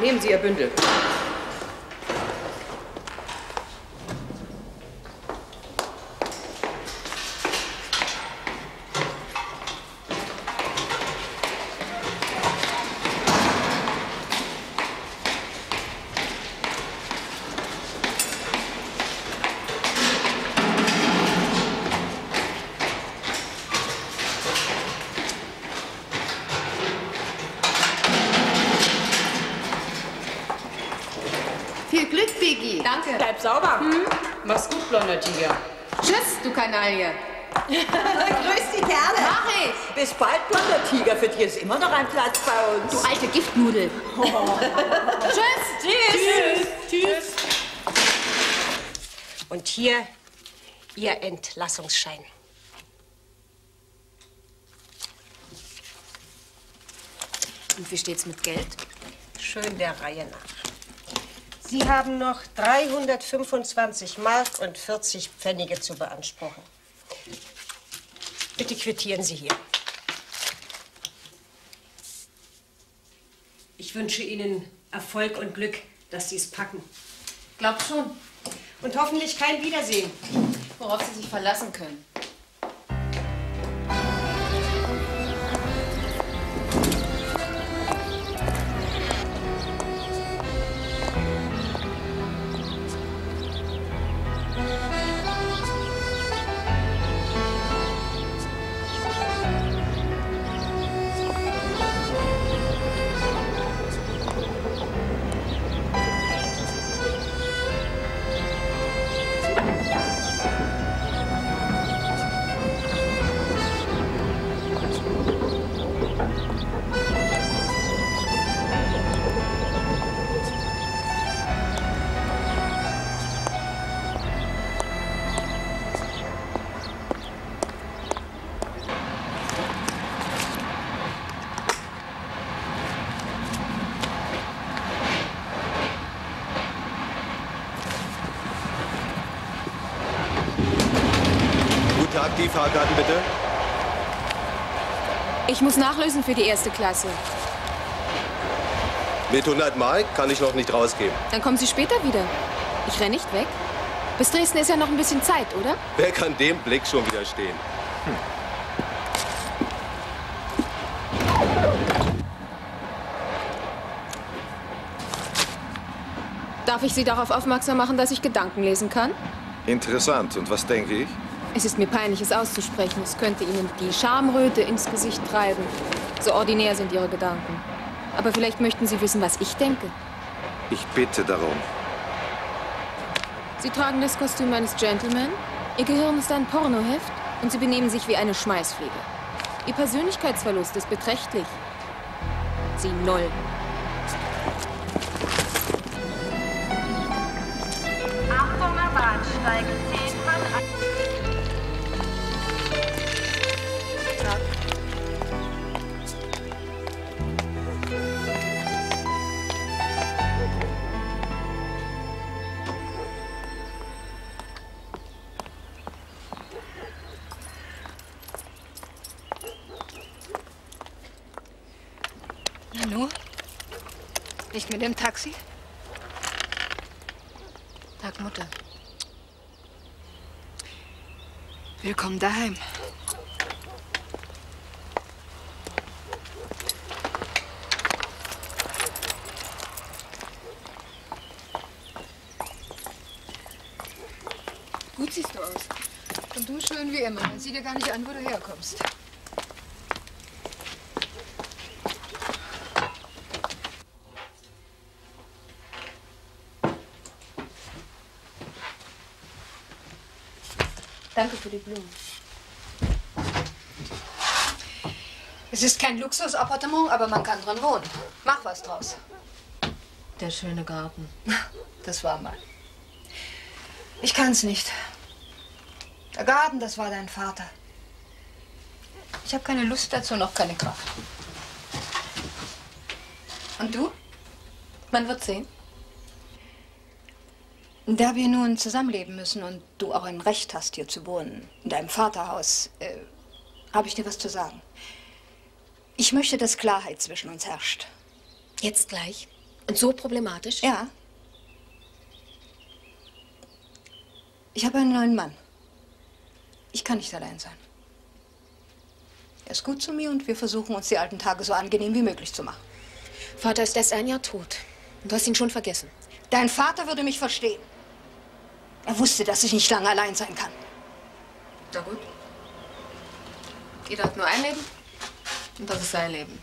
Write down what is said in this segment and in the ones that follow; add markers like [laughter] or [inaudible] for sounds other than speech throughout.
Nehmen Sie Ihr Bündel. Biggie. Danke. Bleib sauber. Mach's gut, blonder Tiger. Tschüss, du Kanaille. [laughs] Grüß die Kerle. Mach ich. Bis bald, blonder Tiger. Für dich ist immer noch ein Platz bei uns. Du alte Giftnudel. [laughs] Tschüss. Tschüss. Tschüss. Und hier Ihr Entlassungsschein. Und wie steht's mit Geld? Schön der Reihe nach. Sie haben noch 325 Mark und 40 Pfennige zu beanspruchen. Bitte quittieren Sie hier. Ich wünsche Ihnen Erfolg und Glück, dass Sie es packen. Glaub schon. Und hoffentlich kein Wiedersehen. Worauf Sie sich verlassen können. Ich muss nachlösen für die erste Klasse. Mit 100 Mark kann ich noch nicht rausgeben. Dann kommen Sie später wieder. Ich renn nicht weg. Bis Dresden ist ja noch ein bisschen Zeit, oder? Wer kann dem Blick schon widerstehen? Darf ich Sie darauf aufmerksam machen, dass ich Gedanken lesen kann? Interessant. Und was denke ich? Es ist mir peinlich, es auszusprechen. Es könnte Ihnen die Schamröte ins Gesicht treiben. So ordinär sind Ihre Gedanken. Aber vielleicht möchten Sie wissen, was ich denke. Ich bitte darum. Sie tragen das Kostüm eines Gentleman, Ihr Gehirn ist ein Pornoheft und Sie benehmen sich wie eine Schmeißfliege. Ihr Persönlichkeitsverlust ist beträchtlich. Sie null. Achtung am Bahnsteig 10 Willkommen daheim. Gut siehst du aus. Und du schön wie immer. Man sieht dir gar nicht an, wo du herkommst. Danke für die Blumen. Es ist kein Luxusappartement, aber man kann drin wohnen. Mach was draus. Der schöne Garten. Das war mal. Ich kann's nicht. Der Garten, das war dein Vater. Ich habe keine Lust dazu, noch keine Kraft. Und du? Man wird sehen. Da wir nun zusammenleben müssen und du auch ein Recht hast, hier zu wohnen, in deinem Vaterhaus, äh, habe ich dir was zu sagen. Ich möchte, dass Klarheit zwischen uns herrscht. Jetzt gleich. Und so problematisch? Ja. Ich habe einen neuen Mann. Ich kann nicht allein sein. Er ist gut zu mir und wir versuchen uns die alten Tage so angenehm wie möglich zu machen. Vater ist erst ein Jahr tot. Und du hast ihn schon vergessen. Dein Vater würde mich verstehen. Er wusste, dass ich nicht lange allein sein kann. Na gut. Jeder hat nur ein Leben. Und das ist sein Leben.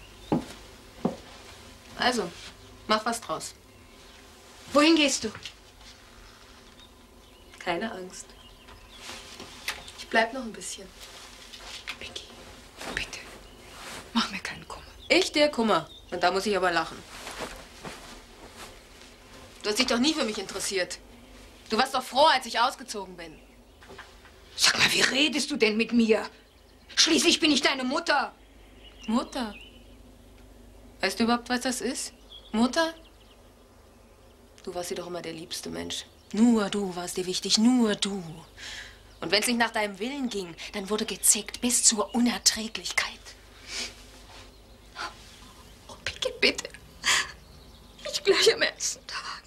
Also, mach was draus. Wohin gehst du? Keine Angst. Ich bleib noch ein bisschen. Vicky, bitte. Mach mir keinen Kummer. Ich dir Kummer. Und da muss ich aber lachen. Du hast dich doch nie für mich interessiert. Du warst doch froh, als ich ausgezogen bin. Sag mal, wie redest du denn mit mir? Schließlich bin ich deine Mutter. Mutter? Weißt du überhaupt, was das ist? Mutter? Du warst dir doch immer der liebste Mensch. Nur du warst dir wichtig, nur du. Und wenn es nicht nach deinem Willen ging, dann wurde gezickt bis zur Unerträglichkeit. Oh, Vicky, bitte. Nicht gleich am ersten Tag.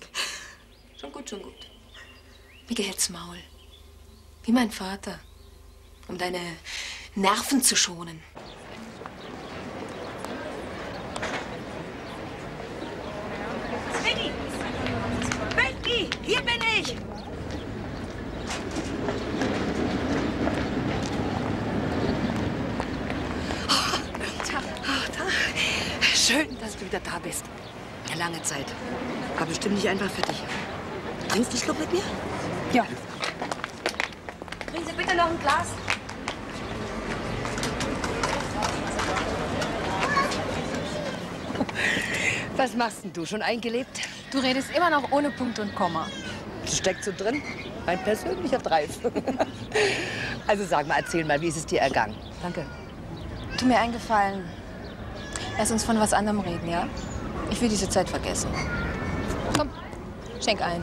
Schon gut, schon gut. Wie hält's Maul? Wie mein Vater. Um deine Nerven zu schonen. Vicky! Vicky! Hier bin ich! Schön, dass du wieder da bist. Lange Zeit. War bestimmt nicht einfach für dich. Trinkst du einen Schluck mit mir? Ja. Bringen Sie bitte noch ein Glas. Was machst denn du? Schon eingelebt? Du redest immer noch ohne Punkt und Komma. Steckt so drin? Mein persönlicher Dreif. [laughs] also sag mal, erzähl mal, wie ist es dir ergangen? Danke. Tu mir einen Gefallen. Lass uns von was anderem reden, ja? Ich will diese Zeit vergessen. Komm, schenk ein.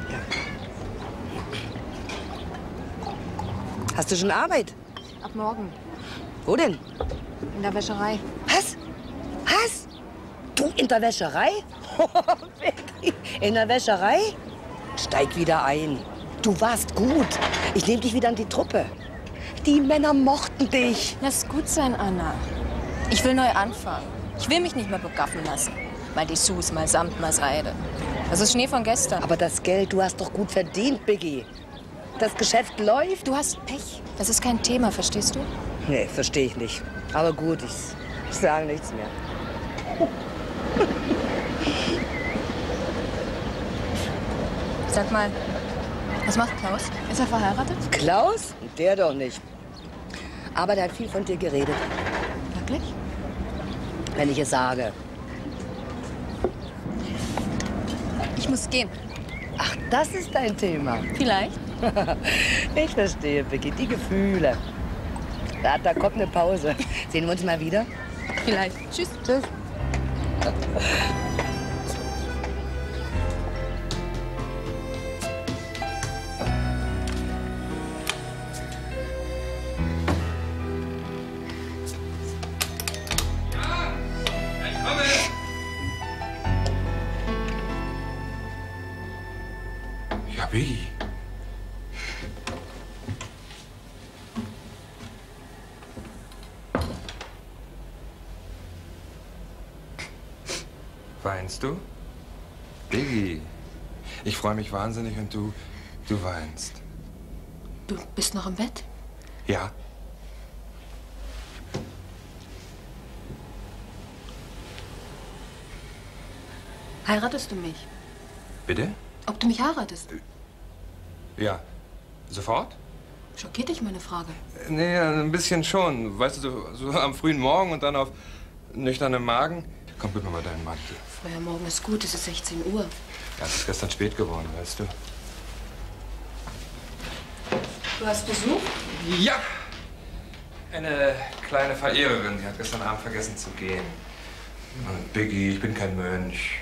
Hast du schon Arbeit? Ab morgen. Wo denn? In der Wäscherei. Was? Was? Du in der Wäscherei? [laughs] In der Wäscherei? Steig wieder ein. Du warst gut. Ich nehme dich wieder in die Truppe. Die Männer mochten dich. Lass gut sein, Anna. Ich will neu anfangen. Ich will mich nicht mehr begaffen lassen. Mal Dessous, mal Samt, mal Seide. Das ist Schnee von gestern. Aber das Geld, du hast doch gut verdient, Biggie. Das Geschäft läuft. Du hast Pech. Das ist kein Thema, verstehst du? Nee, verstehe ich nicht. Aber gut, ich, ich sage nichts mehr. Sag mal, was macht Klaus? Ist er verheiratet? Klaus? Der doch nicht. Aber der hat viel von dir geredet, Wirklich? wenn ich es sage. Ich muss gehen. Ach, das ist dein Thema. Vielleicht. [laughs] Ich verstehe, Vicky, die Gefühle. Da, da kommt eine Pause. Sehen wir uns mal wieder? Vielleicht. Tschüss. Tschüss. はあ。Mich wahnsinnig und du, du weinst. Du bist noch im Bett? Ja. Heiratest du mich? Bitte? Ob du mich heiratest? Ja. Sofort? Schockiert dich meine Frage? Nee, ein bisschen schon. Weißt du, so, so am frühen Morgen und dann auf nüchternem Magen. Komm, gib mir mal deinen Mantel. Früher Morgen ist gut, es ist 16 Uhr. Ja, es ist gestern spät geworden, weißt du. Du hast Besuch? Ja! Eine kleine Verehrerin, die hat gestern Abend vergessen zu gehen. Und Biggie, ich bin kein Mönch.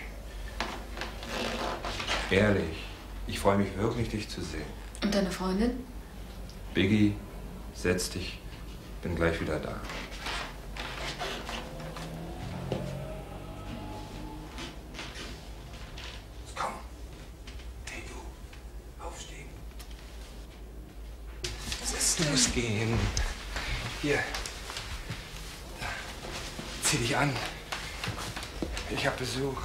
Ehrlich, ich freue mich wirklich, dich zu sehen. Und deine Freundin? Biggie, setz dich. Bin gleich wieder da. Musst gehen. Hier. Zieh dich an. Ich hab Besuch.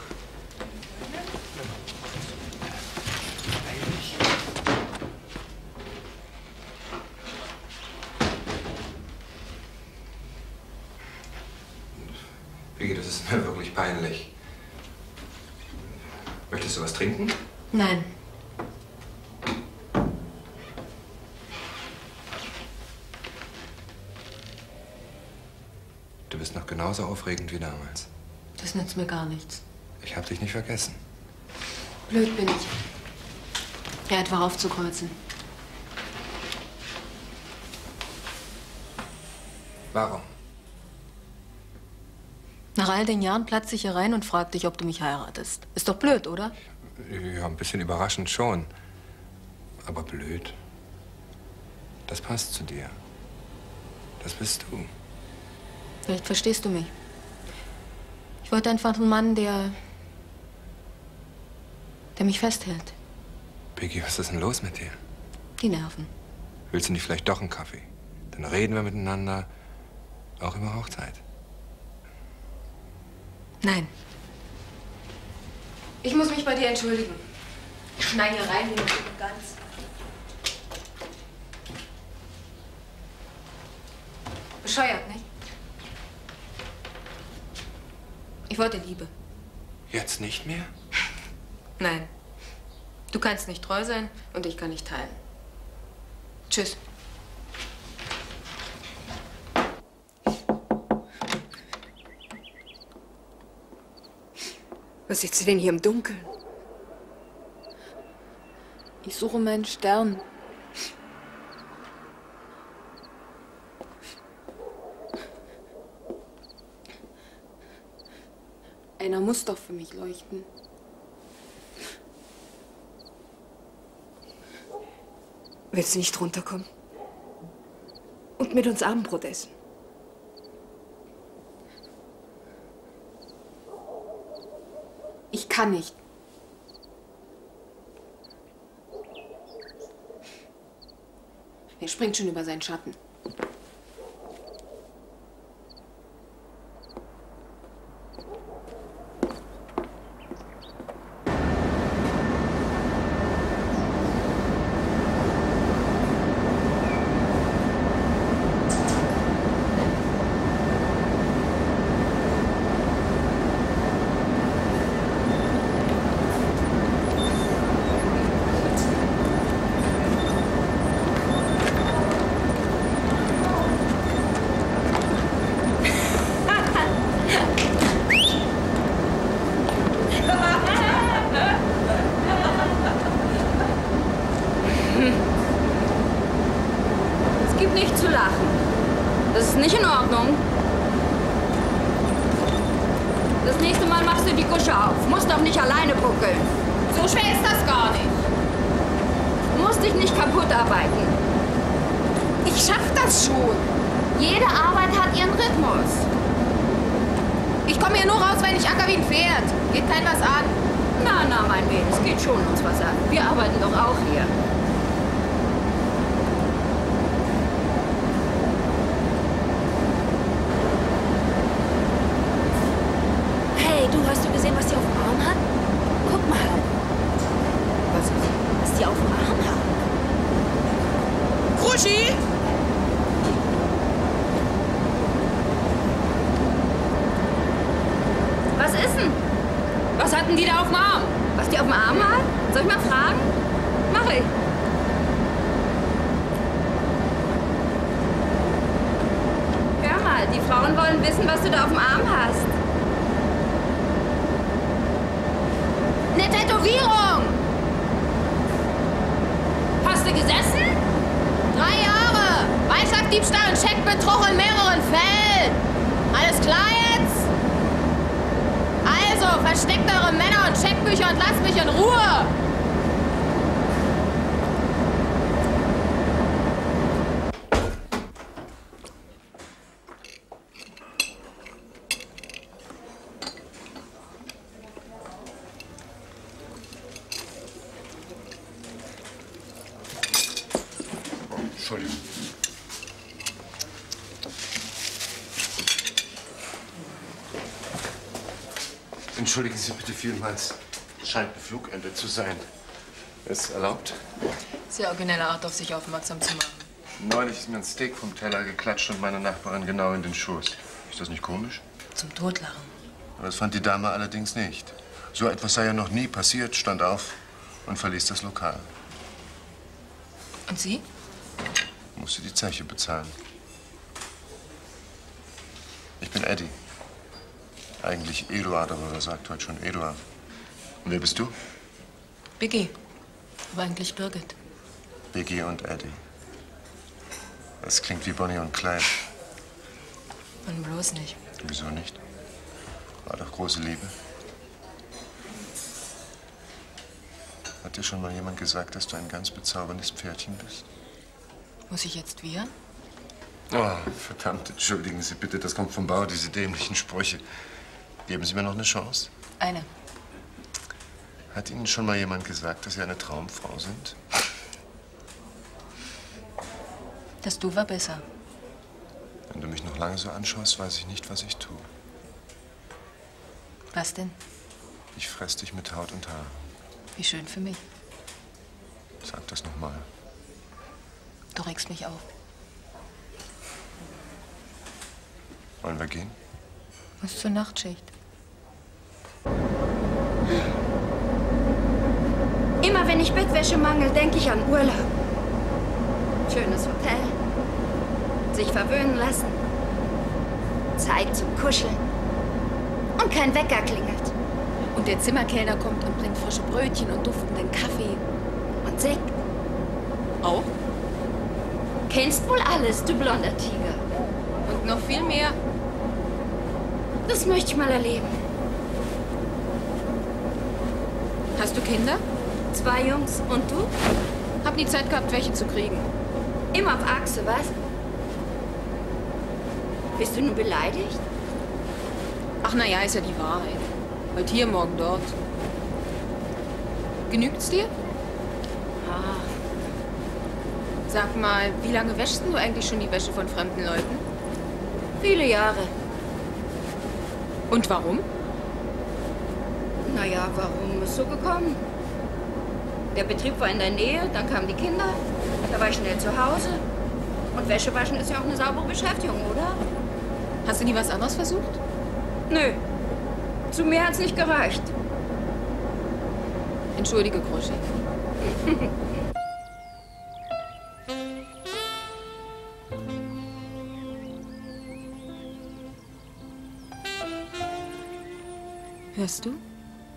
Vicky, das ist mir wirklich peinlich. Möchtest du was trinken? Nein. Du bist noch genauso aufregend wie damals. Das nützt mir gar nichts. Ich hab dich nicht vergessen. Blöd bin ich. Ja, etwa aufzukreuzen. Warum? Nach all den Jahren platze ich hier rein und frag dich, ob du mich heiratest. Ist doch blöd, oder? Ja, ein bisschen überraschend schon. Aber blöd. Das passt zu dir. Das bist du. Vielleicht verstehst du mich. Ich wollte einfach einen Mann, der. der mich festhält. Piggy, was ist denn los mit dir? Die Nerven. Willst du nicht vielleicht doch einen Kaffee? Dann reden wir miteinander, auch über Hochzeit. Nein. Ich muss mich bei dir entschuldigen. Ich schneide hier rein wie eine Gans. Bescheuert, nicht? Ich wollte Liebe. Jetzt nicht mehr? Nein. Du kannst nicht treu sein und ich kann nicht teilen. Tschüss. Was sitzt du denn hier im Dunkeln? Ich suche meinen Stern. Einer muss doch für mich leuchten. Willst du nicht runterkommen? Und mit uns Abendbrot essen? Ich kann nicht. Er springt schon über seinen Schatten. Es gibt nicht zu lachen. Das ist nicht in Ordnung. Das nächste Mal machst du die Kusche auf. Musst doch nicht alleine buckeln. So schwer ist das gar nicht. Musst dich nicht kaputt arbeiten. Ich schaff das schon. Jede Arbeit hat ihren Rhythmus. Ich komme hier nur raus, wenn ich acker wie ein Pferd. Geht kein was an. Na, na, mein Mädel, es geht schon uns was an. Wir arbeiten doch auch hier. Hey, du, hast du gesehen, was die auf dem Arm hat? Guck mal. Was ist? Was die auf dem Arm hat. Kruschi! Was ist denn? Was hatten die da auf dem Arm? Was die auf dem Arm hat? Soll ich mal fragen? Mach ich. Hör mal, die Frauen wollen wissen, was du da auf dem Arm hast. Eine Tätowierung! Hast du gesessen? Drei Jahre! Weißsackdiebstahl und Scheckbetrug in mehreren Fällen! Alles klar jetzt? Also, versteckt eure Männer und Scheckbücher und lasst mich in Ruhe! Entschuldigung. Entschuldigen Sie bitte vielmals. Scheint ein Flugende zu sein. Ist erlaubt? Sehr originelle Art, auf sich aufmerksam zu machen. Neulich ist mir ein Steak vom Teller geklatscht und meine Nachbarin genau in den Schoß. Ist das nicht komisch? Zum Totlachen. Das fand die Dame allerdings nicht. So etwas sei ja noch nie passiert, stand auf und verließ das Lokal. Und Sie? Musste die Zeche bezahlen. Ich bin Eddie. Eigentlich Eduard, aber wer sagt heute schon Eduard? Und wer bist du? Biggie. Aber eigentlich Birgit. Biggie und Eddie. Das klingt wie Bonnie und Clyde. Und bloß nicht. Wieso nicht? War doch große Liebe. Hat dir schon mal jemand gesagt, dass du ein ganz bezauberndes Pferdchen bist? Muss ich jetzt wir? Oh, verdammt, entschuldigen Sie bitte, das kommt vom Bau, diese dämlichen Sprüche. Geben Sie mir noch eine Chance? Eine. Hat Ihnen schon mal jemand gesagt, dass Sie eine Traumfrau sind? Das Du war besser. Wenn du mich noch lange so anschaust, weiß ich nicht, was ich tue. Was denn? Ich fress dich mit Haut und Haar. Wie schön für mich. Sag das noch mal. Du regst mich auf. Wollen wir gehen? Was zur Nachtschicht. Wenn ich Bettwäsche mangel, denke ich an Urlaub. Schönes Hotel. Sich verwöhnen lassen. Zeit zum Kuscheln. Und kein Wecker klingelt. Und der Zimmerkellner kommt und bringt frische Brötchen und duftenden Kaffee. Und Sekt. Auch? Kennst wohl alles, du blonder Tiger. Und noch viel mehr. Das möchte ich mal erleben. Hast du Kinder? Zwei Jungs. Und du? Hab nie Zeit gehabt, welche zu kriegen. Immer auf Achse, was? Bist du nun beleidigt? Ach, na ja, ist ja die Wahrheit. Heute hier, morgen dort. Genügt's dir? Ah. Sag mal, wie lange wäschst du eigentlich schon die Wäsche von fremden Leuten? Viele Jahre. Und warum? Naja, warum ist so gekommen? Der Betrieb war in der Nähe, dann kamen die Kinder, da war ich schnell zu Hause. Und Wäschewaschen ist ja auch eine saubere Beschäftigung, oder? Hast du nie was anderes versucht? Nö. Zu mir hat's nicht gereicht. Entschuldige, Kruschi. Hörst du?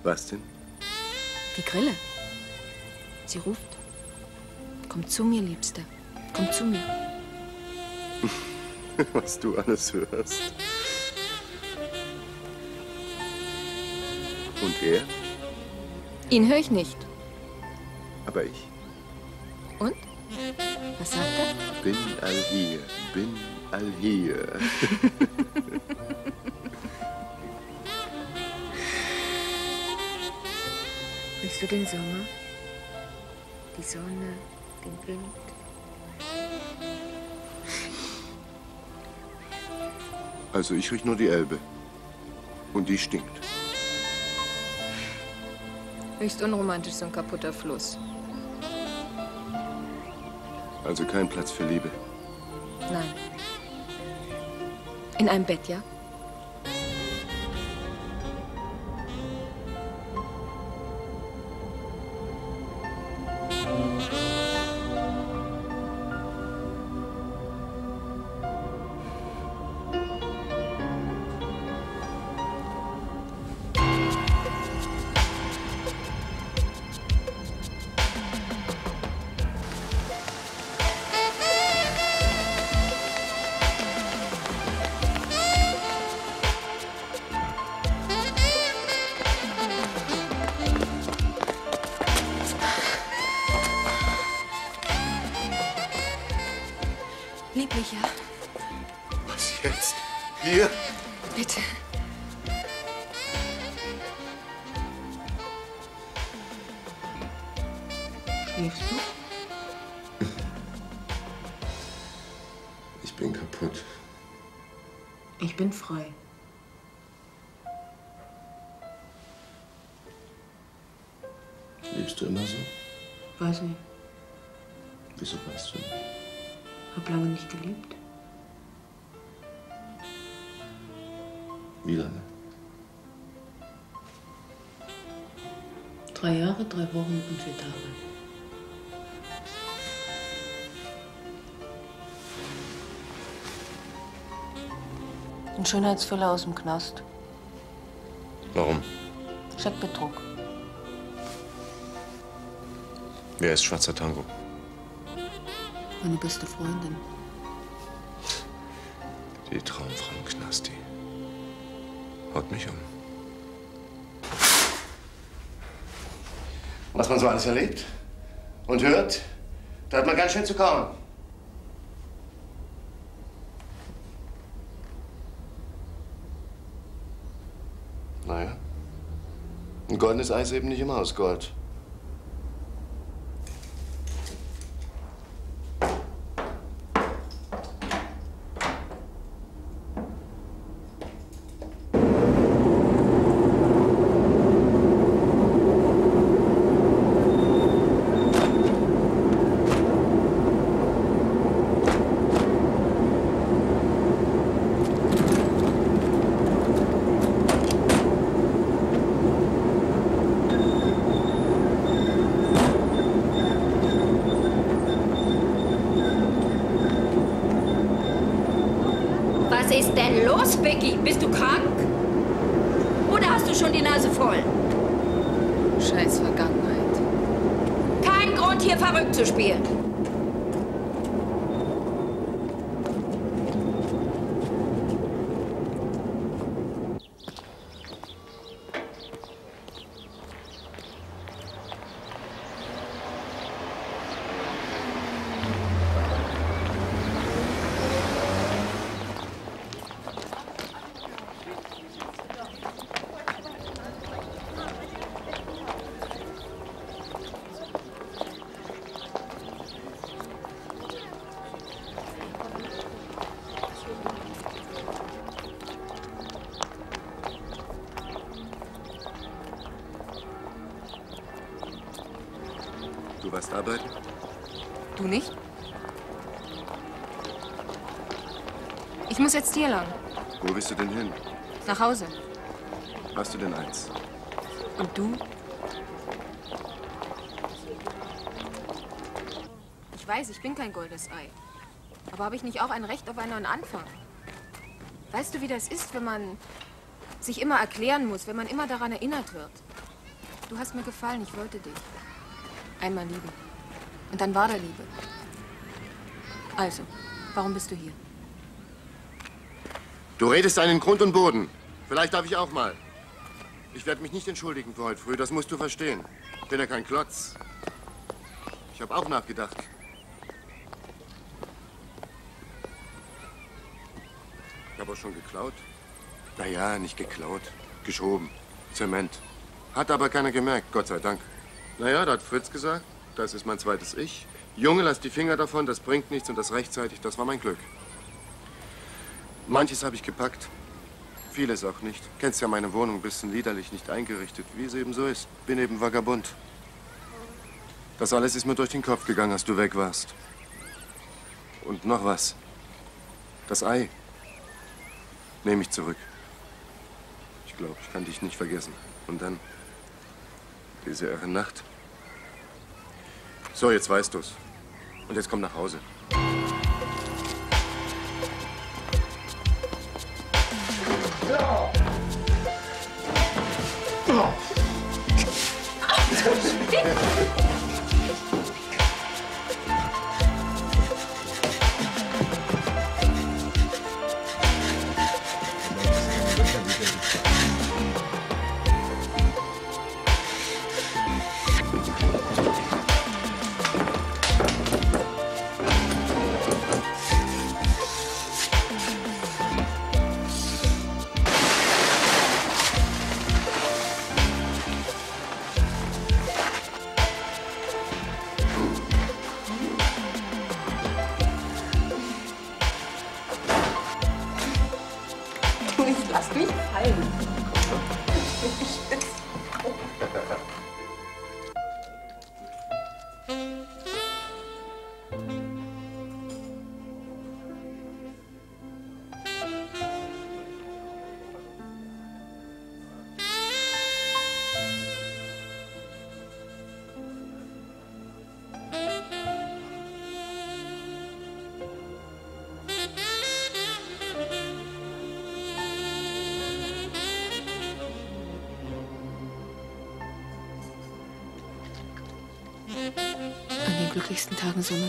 Was denn? Die Grille. Sie ruft. Komm zu mir, Liebster. Komm zu mir. [laughs] Was du alles hörst. Und er? Ihn höre ich nicht. Aber ich. Und? Was sagt er? Bin all hier, bin all hier. [laughs] Riechst du den Sommer? Die Sonne, den Wind? Also ich riech nur die Elbe. Und die stinkt. Höchst unromantisch, so ein kaputter Fluss. Also kein Platz für Liebe. Nein. In einem Bett, ja? Drei Wochen und vier Tage. Ein Schönheitsfehler aus dem Knast. Warum? Scheckbetrug. Wer ist schwarzer Tango? Meine beste Freundin. Die Traumfrau im Knast, die haut mich um. Was man so alles erlebt und hört, da hat man ganz schön zu kauen. Naja, ein goldenes Eis eben nicht immer aus Gold. Nach Hause. Hast du denn eins? Und du? Ich weiß, ich bin kein goldes Ei. Aber habe ich nicht auch ein Recht auf einen neuen Anfang? Weißt du, wie das ist, wenn man sich immer erklären muss, wenn man immer daran erinnert wird? Du hast mir gefallen, ich wollte dich. Einmal lieben. Und dann war da Liebe. Also, warum bist du hier? Du redest einen Grund und Boden. Vielleicht darf ich auch mal. Ich werde mich nicht entschuldigen für heute früh, das musst du verstehen. Ich bin ja kein Klotz. Ich habe auch nachgedacht. Ich habe auch schon geklaut. Naja, nicht geklaut. Geschoben. Zement. Hat aber keiner gemerkt, Gott sei Dank. Naja, da hat Fritz gesagt, das ist mein zweites Ich. Junge, lass die Finger davon, das bringt nichts und das rechtzeitig, das war mein Glück. Manches habe ich gepackt. Vieles auch nicht. Kennst ja meine Wohnung, bisschen liederlich, nicht eingerichtet, wie es eben so ist. Bin eben Vagabund. Das alles ist mir durch den Kopf gegangen, als du weg warst. Und noch was. Das Ei. Nehme ich zurück. Ich glaube, ich kann dich nicht vergessen. Und dann diese irre Nacht. So, jetzt weißt du's. Und jetzt komm nach Hause.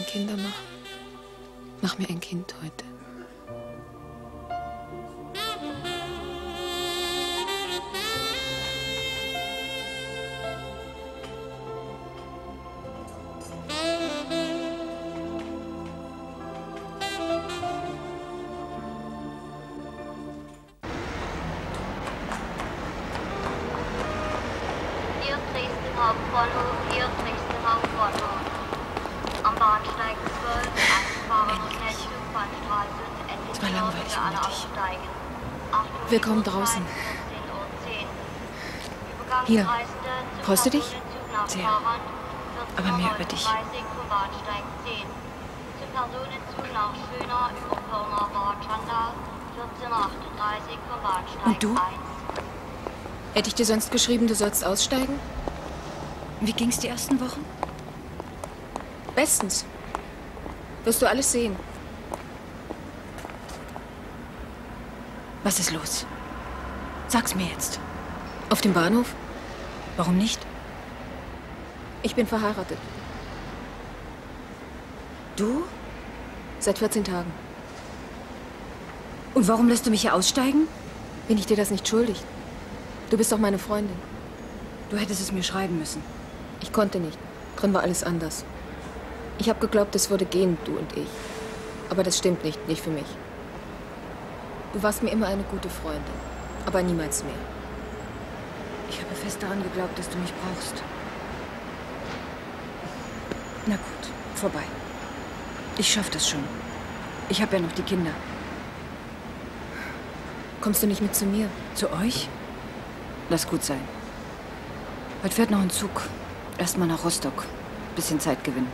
Kinder machen. Mach mir ein Kind heute. Hauptbahnhof, hier Dresden Hauptbahnhof. Es war langweilig ohne dich. Willkommen draußen. Hier. Freust du dich? Sehr. Aber mehr über dich. Bahnsteig 10. Zum Personenzug nach Schöner über Pirna Bad Chanda, 1438 vom Bahnsteig Und du? 1. Hätte ich dir sonst geschrieben, du sollst aussteigen? Wie ging's die ersten Wochen? Bestens. Wirst du alles sehen. Was ist los? Sag's mir jetzt. Auf dem Bahnhof? Warum nicht? Ich bin verheiratet. Du? Seit 14 Tagen. Und warum lässt du mich hier aussteigen? Bin ich dir das nicht schuldig? Du bist doch meine Freundin. Du hättest es mir schreiben müssen. Ich konnte nicht. Drin war alles anders. Ich habe geglaubt, es würde gehen, du und ich. Aber das stimmt nicht, nicht für mich. Du warst mir immer eine gute Freundin, aber niemals mehr. Ich habe fest daran geglaubt, dass du mich brauchst. Na gut, vorbei. Ich schaff das schon. Ich habe ja noch die Kinder. Kommst du nicht mit zu mir? Zu euch? Lass gut sein. Heute fährt noch ein Zug. Erstmal nach Rostock. Bisschen Zeit gewinnen.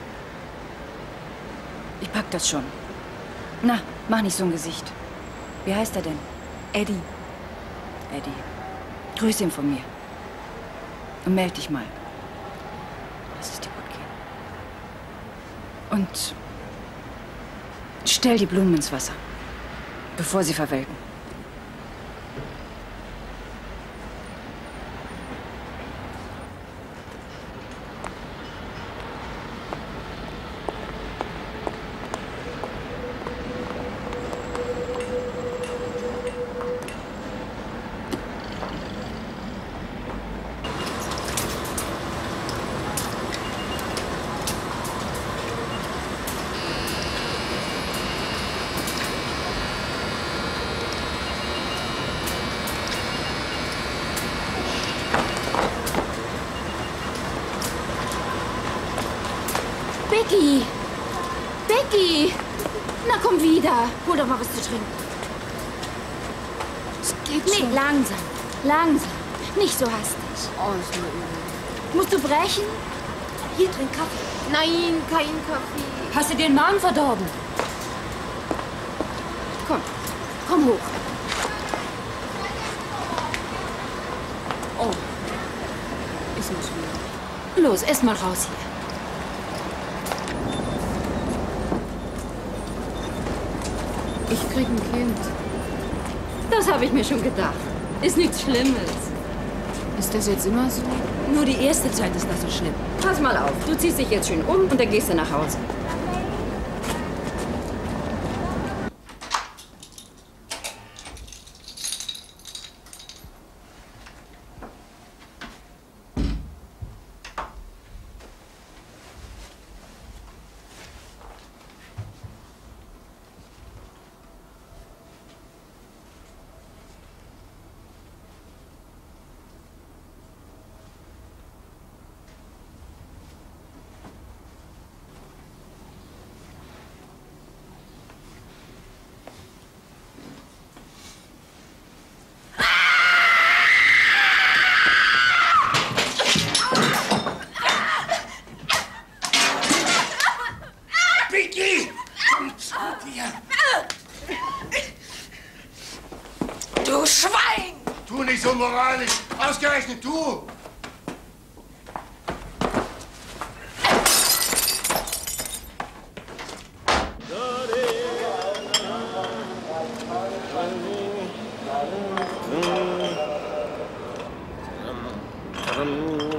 Ich pack das schon. Na, mach nicht so ein Gesicht. Wie heißt er denn? Eddie. Eddie. Grüß ihn von mir. Und meld dich mal. Lass es dir gut gehen. Und stell die Blumen ins Wasser, bevor sie verwelken. Becky! Becky! Na komm wieder. Hol doch mal was zu trinken. Es geht Nee, schon. langsam. Langsam. Nicht so hastig. Oh, ist mir übel. Musst du brechen? Hier, trink Kaffee. Nein, kein Kaffee. Hast du den Magen verdorben? Komm, komm hoch. Oh. Ist nicht schlimm. Los, erst mal raus hier. Ich krieg ein Kind. Das habe ich mir schon gedacht. Ist nichts Schlimmes. Ist das jetzt immer so? Nur die erste Zeit ist das so schlimm. Pass mal auf. Du ziehst dich jetzt schön um und dann gehst du nach Hause. Vicky! Komm zu dir! Du Schwein! Tu nicht so moralisch. Ausgerechnet du. Benny.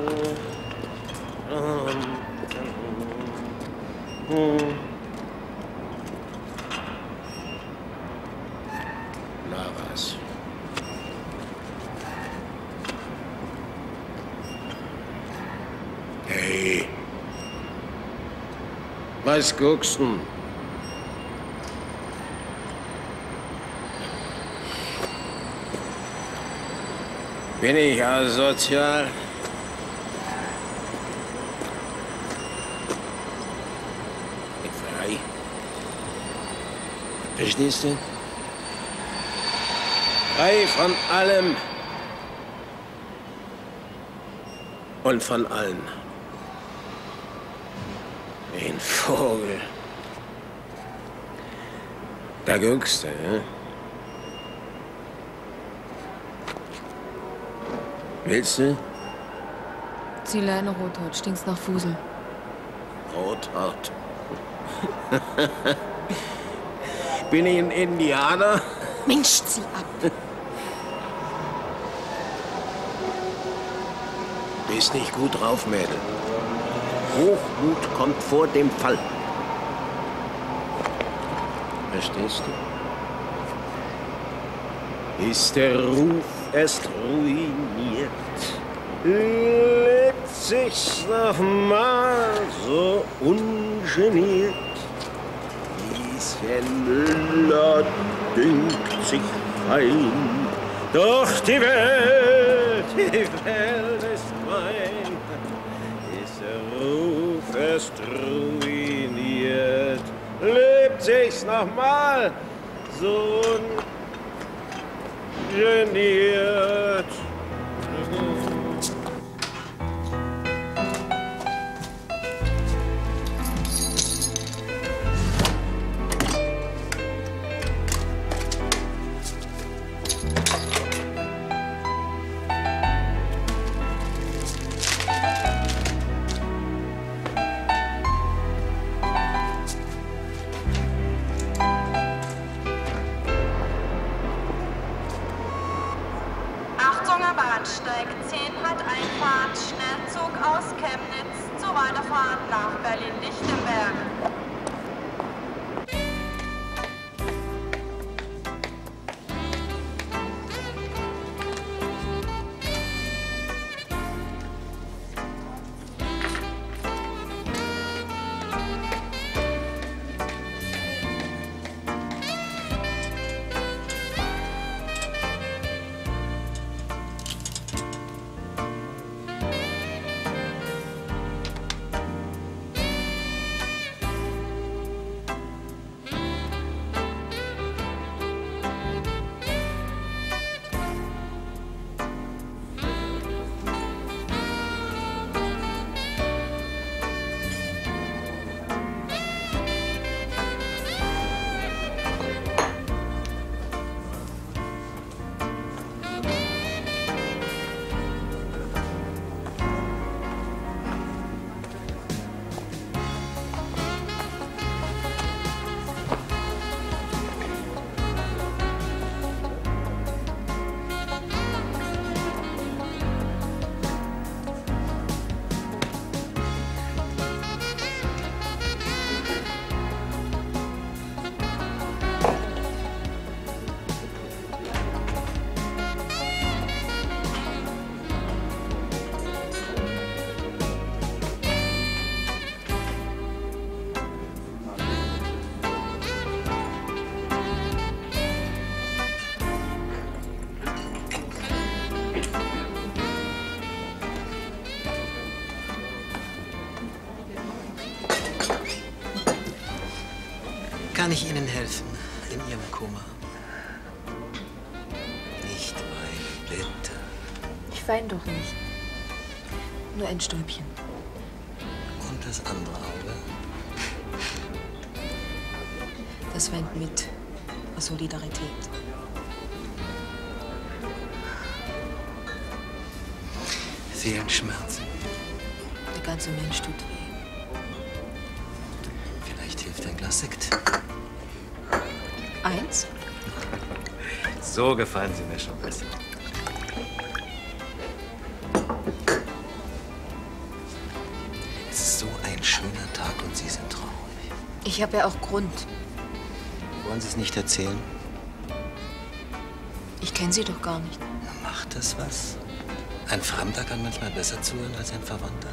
Guckst du? Bin ich asozial? Bin frei. Verstehst du? Frei von allem und von allen. Vogel. Da guckst du, ja? Willst du? Zieh Leine Rothaut, stinkst nach Fusel. Rothaut. [laughs] Bin ich ein Indianer? Mensch, zieh ab. Bist nicht gut drauf, Mädel. Hochmut kommt vor dem Fall. Verstehst du? Ist der Ruf erst ruiniert, lebt sich's noch mal so ungeniert. Lieschen Müller dünkt sich fein, doch die Welt, [laughs] die Welt Erst ruiniert, lebt sich's noch mal so ungeniert. Weine doch nicht. Nur ein Stäubchen. Und das andere Auge? Das weint mit. Aus Solidarität. Seelenschmerzen. Der ganze Mensch tut weh. Vielleicht hilft ein Glas Sekt. Eins? So gefallen Sie mir schon besser. Ich habe ja auch Grund. Wollen Sie es nicht erzählen? Ich kenne sie doch gar nicht. Macht das was? Ein Fremder kann manchmal besser zuhören als ein Verwandter.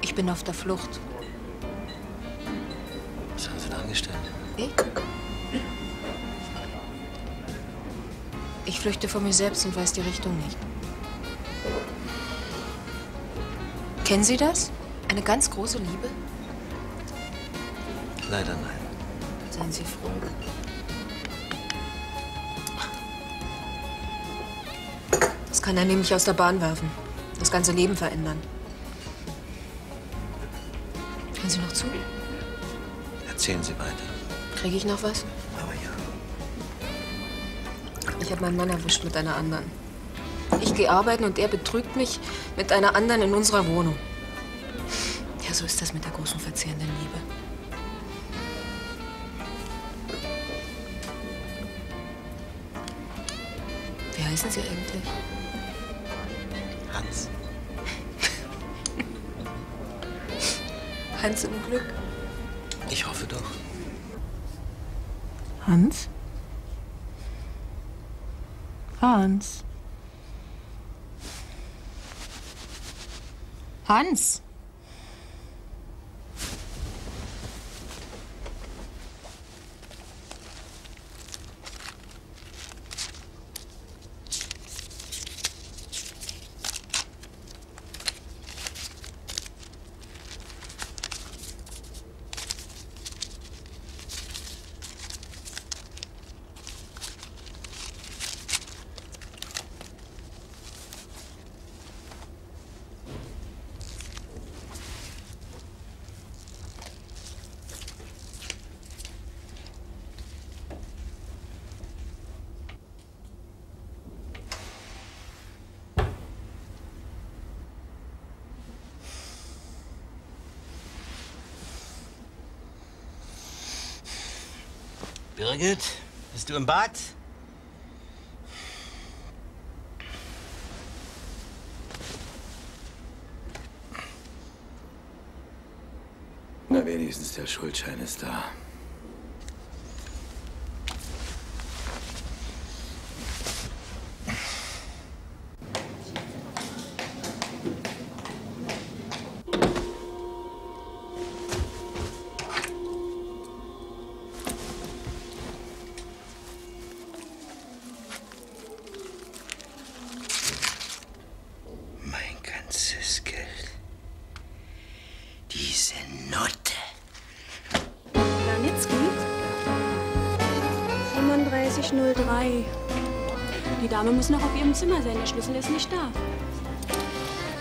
Ich bin auf der Flucht. Was haben Sie da angestellt? Ich? Ich flüchte vor mir selbst und weiß die Richtung nicht. Kennen Sie das? Eine ganz große Liebe? Leider nein. Seien Sie froh. Das kann er nämlich aus der Bahn werfen. Das ganze Leben verändern. Hören Sie noch zu? Erzählen Sie weiter. Kriege ich noch was? Aber ja. Ich habe meinen Mann erwischt mit einer anderen. Ich gehe arbeiten und er betrügt mich mit einer anderen in unserer Wohnung. Ja, so ist das mit der großen verzehrenden Liebe. Heißen Sie eigentlich? Hans. [laughs] Hans im Glück. Ich hoffe doch. Hans? Hans. Hans. Birgit, bist du im Bad? Na, wenigstens der Schuldschein ist da. 3503. Die Dame muss noch auf ihrem Zimmer sein. Der Schlüssel ist nicht da.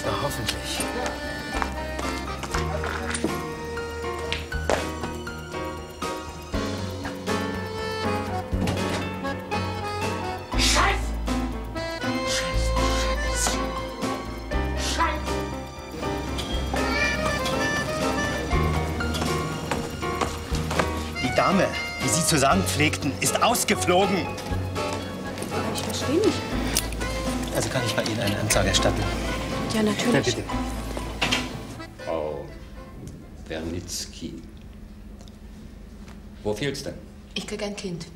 Na, hoffentlich. Die Sie zu sagen pflegten, ist ausgeflogen. Aber ich verstehe nicht. Also kann ich bei Ihnen eine Anzeige erstatten? Ja, natürlich. bitte. Frau Wernitzki. Wo fehlt's denn? Ich krieg ein Kind.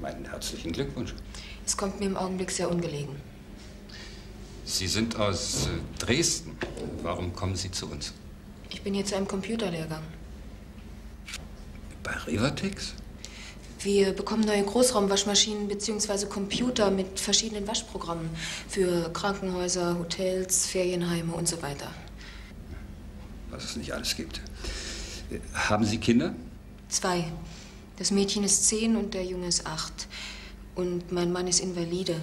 Meinen herzlichen Glückwunsch. Es kommt mir im Augenblick sehr ungelegen. Sie sind aus äh, Dresden. Warum kommen Sie zu uns? Ich bin hier zu einem Computerlehrgang. Bei Rivatex? Wir bekommen neue Großraumwaschmaschinen bzw. Computer mit verschiedenen Waschprogrammen für Krankenhäuser, Hotels, Ferienheime und so weiter. Was es nicht alles gibt. Haben Sie Kinder? Zwei. Das Mädchen ist zehn und der Junge ist acht. Und mein Mann ist Invalide.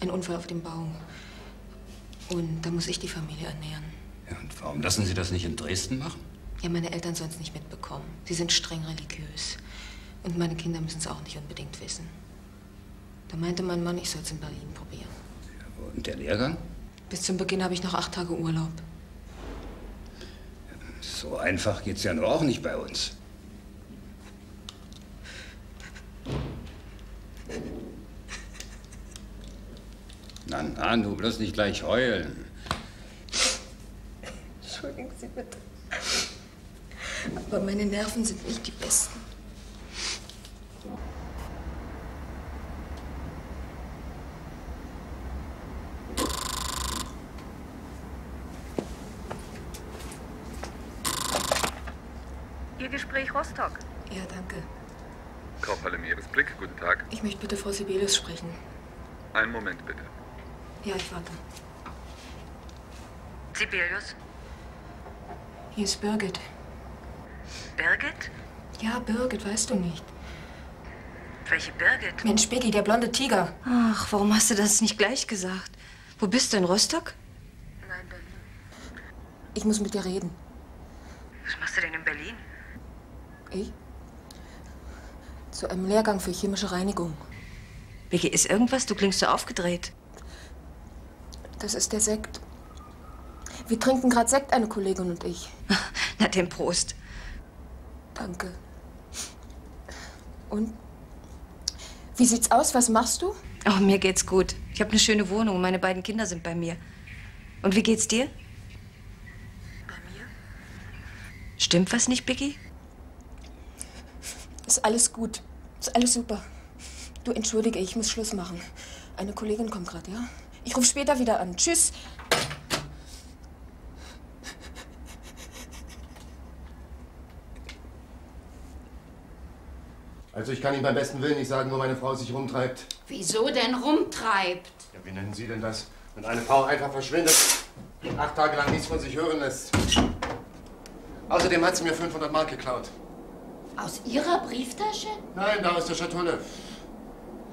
Ein Unfall auf dem Bau. Und da muss ich die Familie ernähren. Ja, und warum lassen Sie das nicht in Dresden machen? Ja, meine Eltern sollen es nicht mitbekommen. Sie sind streng religiös. Und meine Kinder müssen es auch nicht unbedingt wissen. Da meinte mein Mann, ich soll es in Berlin probieren. Und der Lehrgang? Bis zum Beginn habe ich noch acht Tage Urlaub. So einfach geht's ja nur auch nicht bei uns. Na, na, du bloß nicht gleich heulen. Entschuldigen Sie bitte. Aber meine Nerven sind nicht die besten. Polizeigespräch Rostock. Ja, danke. Korporal Meeresblick, guten Tag. Ich möchte bitte Frau Sibelius sprechen. Einen Moment bitte. Ja, ich warte. Sibelius? Hier ist Birgit. Birgit? Ja, Birgit, weißt du nicht. Welche Birgit? Mensch, Biggie, der blonde Tiger. Ach, warum hast du das nicht gleich gesagt? Wo bist du, in Rostock? Ich muss mit dir reden. Was machst du denn in Berlin? Ich? Zu einem Lehrgang für chemische Reinigung. Vicky, ist irgendwas? Du klingst so aufgedreht. Das ist der Sekt. Wir trinken gerade Sekt, eine Kollegin und ich. [laughs] Na, den Prost. Danke. Und? Wie sieht's aus? Was machst du? Oh, mir geht's gut. Ich habe eine schöne Wohnung. Meine beiden Kinder sind bei mir. Und wie geht's dir? Bei mir? Stimmt was nicht, Vicky? Ist alles gut. Ist alles super. Du, entschuldige, ich muss Schluss machen. Eine Kollegin kommt gerade, ja? Ich rufe später wieder an. Tschüss. Also ich kann Ihnen beim besten Willen nicht sagen, wo meine Frau sich rumtreibt. Wieso denn rumtreibt? Ja, wie nennen Sie denn das? Wenn eine Frau einfach verschwindet und acht Tage lang nichts von sich hören lässt. Außerdem hat sie mir 500 Mark geklaut. Aus Ihrer Brieftasche? Nein, da aus der Schatulle.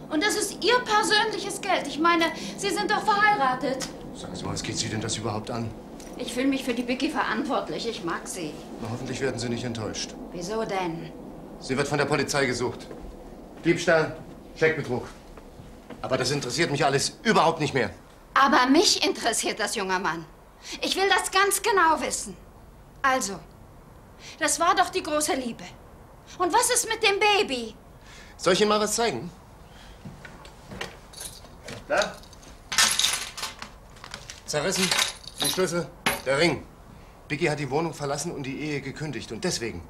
Und das ist Ihr persönliches Geld. Ich meine, Sie sind doch verheiratet. Sagen Sie mal, was geht Sie denn das überhaupt an? Ich fühle mich für die Vicky verantwortlich. Ich mag sie. Na, hoffentlich werden Sie nicht enttäuscht. Wieso denn? Sie wird von der Polizei gesucht. Diebstahl, Scheckbetrug. Aber das interessiert mich alles überhaupt nicht mehr. Aber mich interessiert das, junger Mann. Ich will das ganz genau wissen. Also, das war doch die große Liebe. Und was ist mit dem Baby? Soll ich Ihnen mal was zeigen? Da. Zerrissen, die Schlüssel, der Ring. Biggie hat die Wohnung verlassen und die Ehe gekündigt. Und deswegen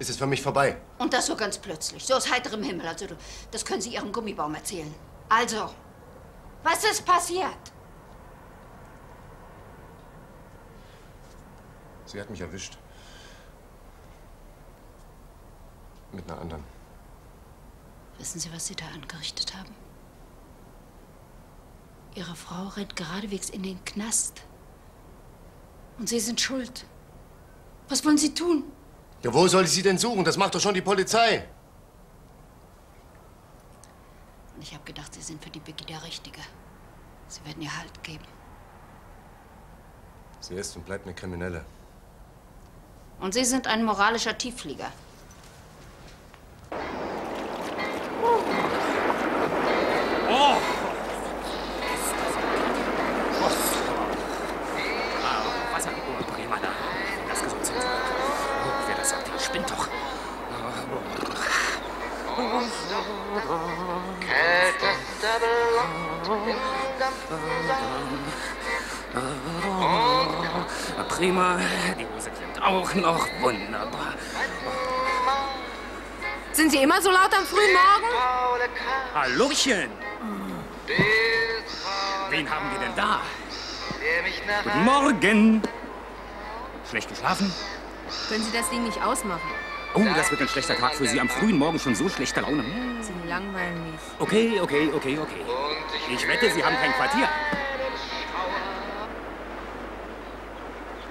ist es für mich vorbei. Und das so ganz plötzlich, so aus heiterem Himmel. Also, das können Sie Ihrem Gummibaum erzählen. Also, was ist passiert? Sie hat mich erwischt. Mit einer anderen. Wissen Sie, was Sie da angerichtet haben? Ihre Frau rennt geradewegs in den Knast. Und Sie sind schuld. Was wollen Sie tun? Ja, wo soll ich sie denn suchen? Das macht doch schon die Polizei. Und ich habe gedacht, Sie sind für die Biggie der Richtige. Sie werden ihr Halt geben. Sie ist und bleibt eine Kriminelle. Und Sie sind ein moralischer Tiefflieger. Prima. Die Hose klingt auch noch wunderbar. Sind Sie immer so laut am frühen Morgen? Hallöchen. Wen haben wir denn da? Guten Morgen. Schlecht geschlafen? Können Sie das Ding nicht ausmachen? Oh, das wird ein schlechter Tag für Sie. Am frühen Morgen schon so schlechte Laune. Sie langweilen mich. Okay, okay, okay, okay. Ich wette, Sie haben kein Quartier.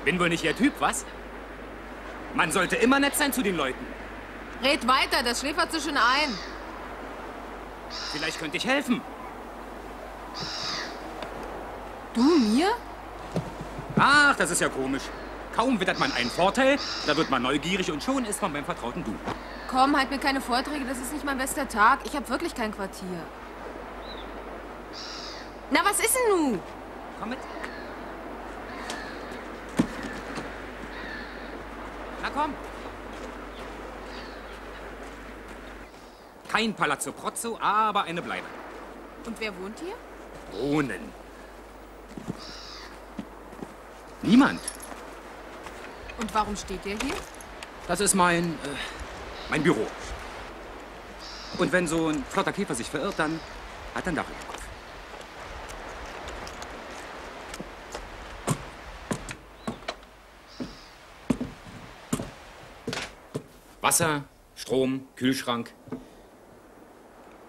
Bin wohl nicht Ihr Typ, was? Man sollte immer nett sein zu den Leuten. Red weiter, das schläfert so schön ein. Vielleicht könnte ich helfen. Du mir? Ach, das ist ja komisch. Kaum wittert man einen Vorteil, da wird man neugierig und schon ist man beim vertrauten Du. Komm, halt mir keine Vorträge, das ist nicht mein bester Tag. Ich habe wirklich kein Quartier. Na, was ist denn nun? Komm mit. Na komm. Kein Palazzo Prozzo, aber eine Bleibe. Und wer wohnt hier? Wohnen. Niemand. Und warum steht der hier? Das ist mein, äh, mein Büro. Und wenn so ein flotter Käfer sich verirrt, dann hat er ein Dach über dem Kopf. Wasser, Strom, Kühlschrank.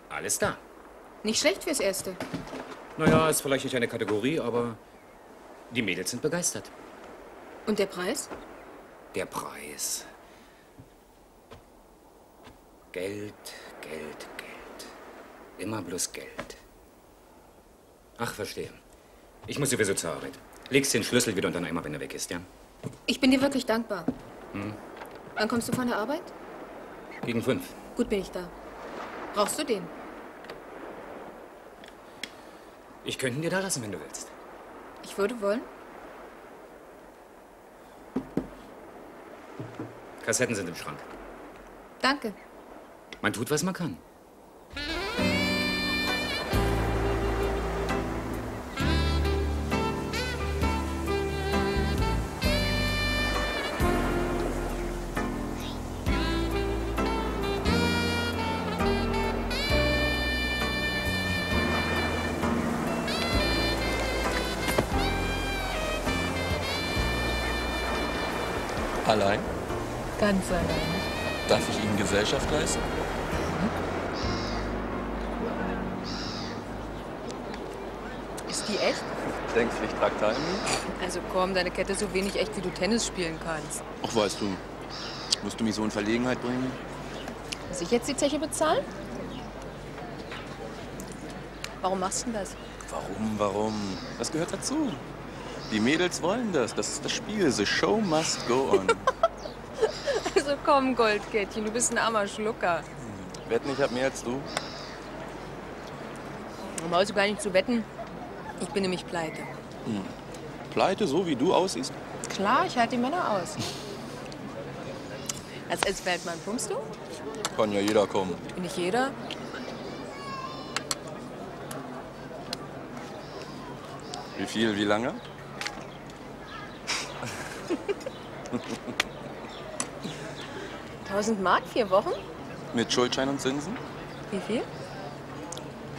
Alles da. Nicht schlecht fürs Erste. Naja, ist vielleicht nicht eine Kategorie, aber die Mädels sind begeistert. Und der Preis? Der Preis. Geld, Geld, Geld. Immer bloß Geld. Ach, verstehe. Ich muss sowieso zur Arbeit. Legst den Schlüssel wieder unter den Eimer, wenn er weg ist, ja? Ich bin dir wirklich dankbar. Hm. Wann kommst du von der Arbeit? Gegen fünf. Gut bin ich da. Brauchst du den? Ich könnte ihn dir da lassen, wenn du willst. Ich würde wollen. Kassetten sind im Schrank. Danke. Man tut, was man kann. Ganz allein. Darf ich Ihnen Gesellschaft leisten? Ist die echt? Denkpflicht-Traktal? Also komm, deine Kette ist so wenig echt, wie du Tennis spielen kannst. Ach, weißt du, musst du mich so in Verlegenheit bringen? Muss ich jetzt die Zeche bezahlen? Warum machst du denn das? Warum, warum? Das gehört dazu. Die Mädels wollen das. Das ist das Spiel. The show must go on. [laughs] Komm, Goldkettchen, du bist ein armer Schlucker. Wetten, ich hab mehr als du. Um also gar nicht zu wetten. Ich bin nämlich pleite. Hm. Pleite, so wie du aussiehst. Klar, ich halte die Männer aus. Als Elsfeldmann pumpst du? Kann ja jeder kommen. Nicht jeder. Wie viel, wie lange? [laughs] Tausend Mark, vier Wochen? Mit Schuldschein und Zinsen? Wie viel?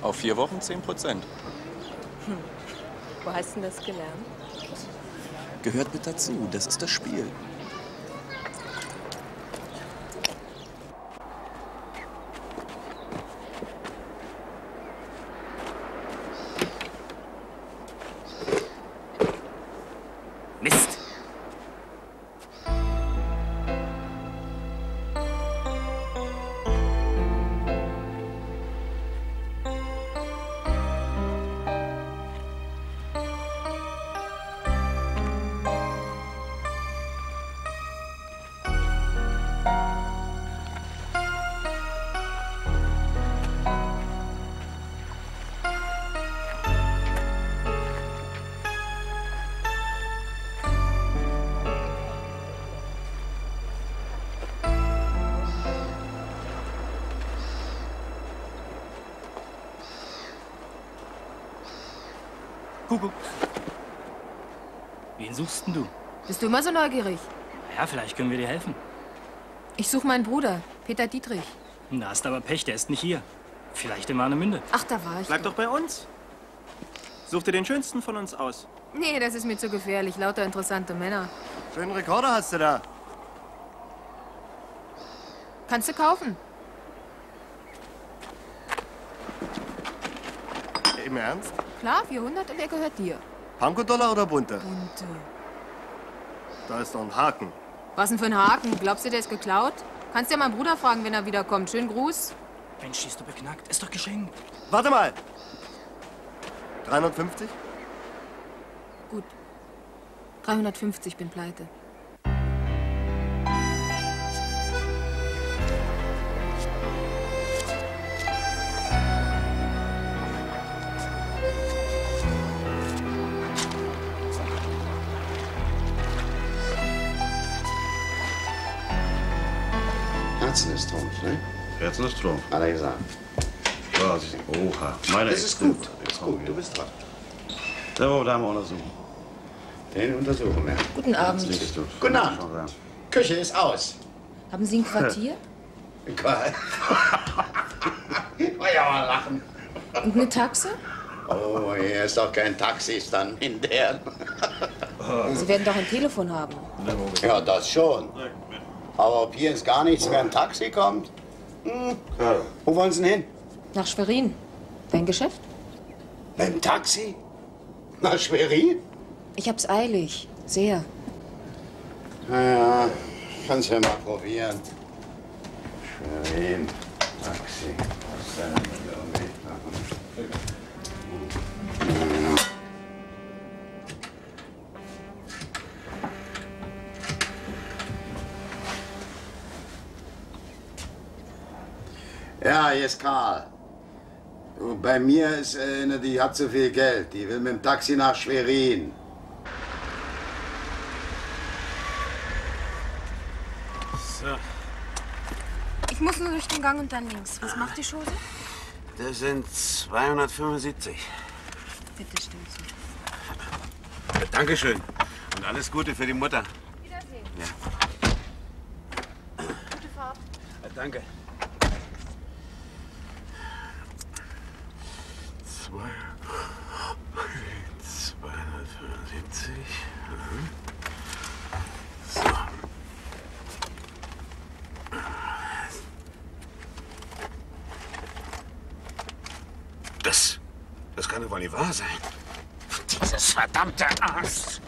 Auf vier Wochen 10 Prozent. Hm. Wo hast du denn das gelernt? Gehört mit dazu. Das ist das Spiel. Kuckuck. Wen suchst denn du? Bist du immer so neugierig? Ja, vielleicht können wir dir helfen. Ich suche meinen Bruder, Peter Dietrich. Da hast aber Pech, der ist nicht hier. Vielleicht in Warnemünde. Ach, da war ich. Bleib doch bei uns. Such dir den schönsten von uns aus. Nee, das ist mir zu gefährlich. Lauter interessante Männer. Schönen Rekorder hast du da. Kannst du kaufen. Im Ernst? Klar, 400 und er gehört dir. Panko-Dollar oder bunte? Bunte. Da ist doch ein Haken. Was denn für ein Haken? Glaubst du, der ist geklaut? Kannst ja meinen Bruder fragen, wenn er wiederkommt. Schönen Gruß. Mensch, siehst du beknackt. Ist doch geschenkt. Warte mal. 350? Gut. 350 bin pleite. Herzen ist Trumpf, ne? Herzen ist Trumpf. Hat er gesagt. Sie, oha. Meine Das ist gut. Das ist gut. Du bist dran. Da wollen wir da mal untersuchen. Den untersuchen wir. Guten Abend. Guten Abend. Küche ist aus. Haben Sie ein Quartier? [laughs] Geil. War ja mal lachen. Und eine Taxe? Oh, hier ist doch kein Taxi, ist dann in der. Sie werden doch ein Telefon haben. Ja, das schon. Aber ob hier jetzt gar nichts mehr ein Taxi kommt? Hm. Wo wollen Sie denn hin? Nach Schwerin. Dein Geschäft? Mit dem Taxi? Nach Schwerin? Ich hab's eilig. Sehr. Naja, kannst ja mal probieren. Schwerin, Taxi. Was ist denn mit der Weg machen? Ja, hier ist Karl. Du, bei mir ist äh, eine, die hat zu viel Geld. Die will mit dem Taxi nach Schwerin. So. Ich muss nur durch den Gang und dann links. Was macht die Chose? Das sind 275. Bitte stimmt so. Dankeschön. Und alles Gute für die Mutter. Wiedersehen. Ja. Gute Fahrt. Danke. Zwei. 275. Mhm. So. Das. Das kann doch wohl nicht wahr sein. Dieses verdammte Arsch.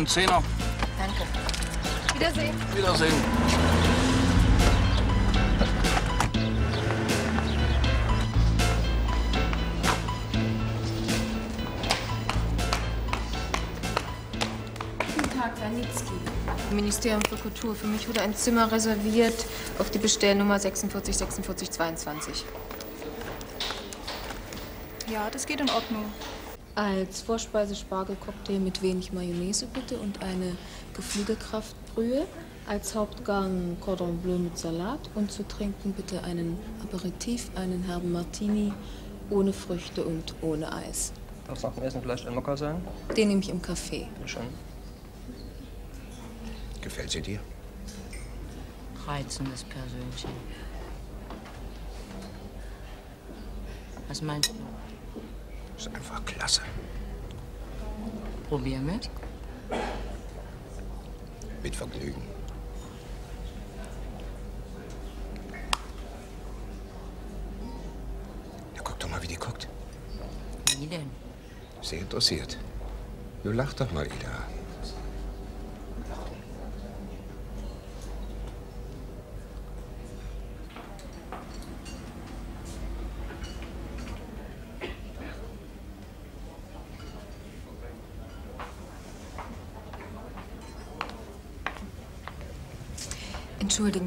Ein Zehner. Danke. Wiedersehen. Wiedersehen. Ranitzky. Ministerium für Kultur. Für mich wurde ein Zimmer reserviert auf die Bestellnummer 46 46 22. Ja, das geht in Ordnung. Als Vorspeise Spargelcocktail mit wenig Mayonnaise bitte und eine Geflügelkraftbrühe. Als Hauptgang Cordon Bleu mit Salat und zu trinken bitte einen Aperitif, einen herben Martini ohne Früchte und ohne Eis. Was nach dem Essen vielleicht ein Mokka sein? Den nehme ich im Café. Schon. Gefällt sie dir? Reizendes Persönchen. Was meinst du? Ist einfach klasse. Probier mit. Mit Vergnügen. Na, guck doch mal, wie die guckt. Wie denn? Sehr interessiert. Nun lach doch mal, Ida.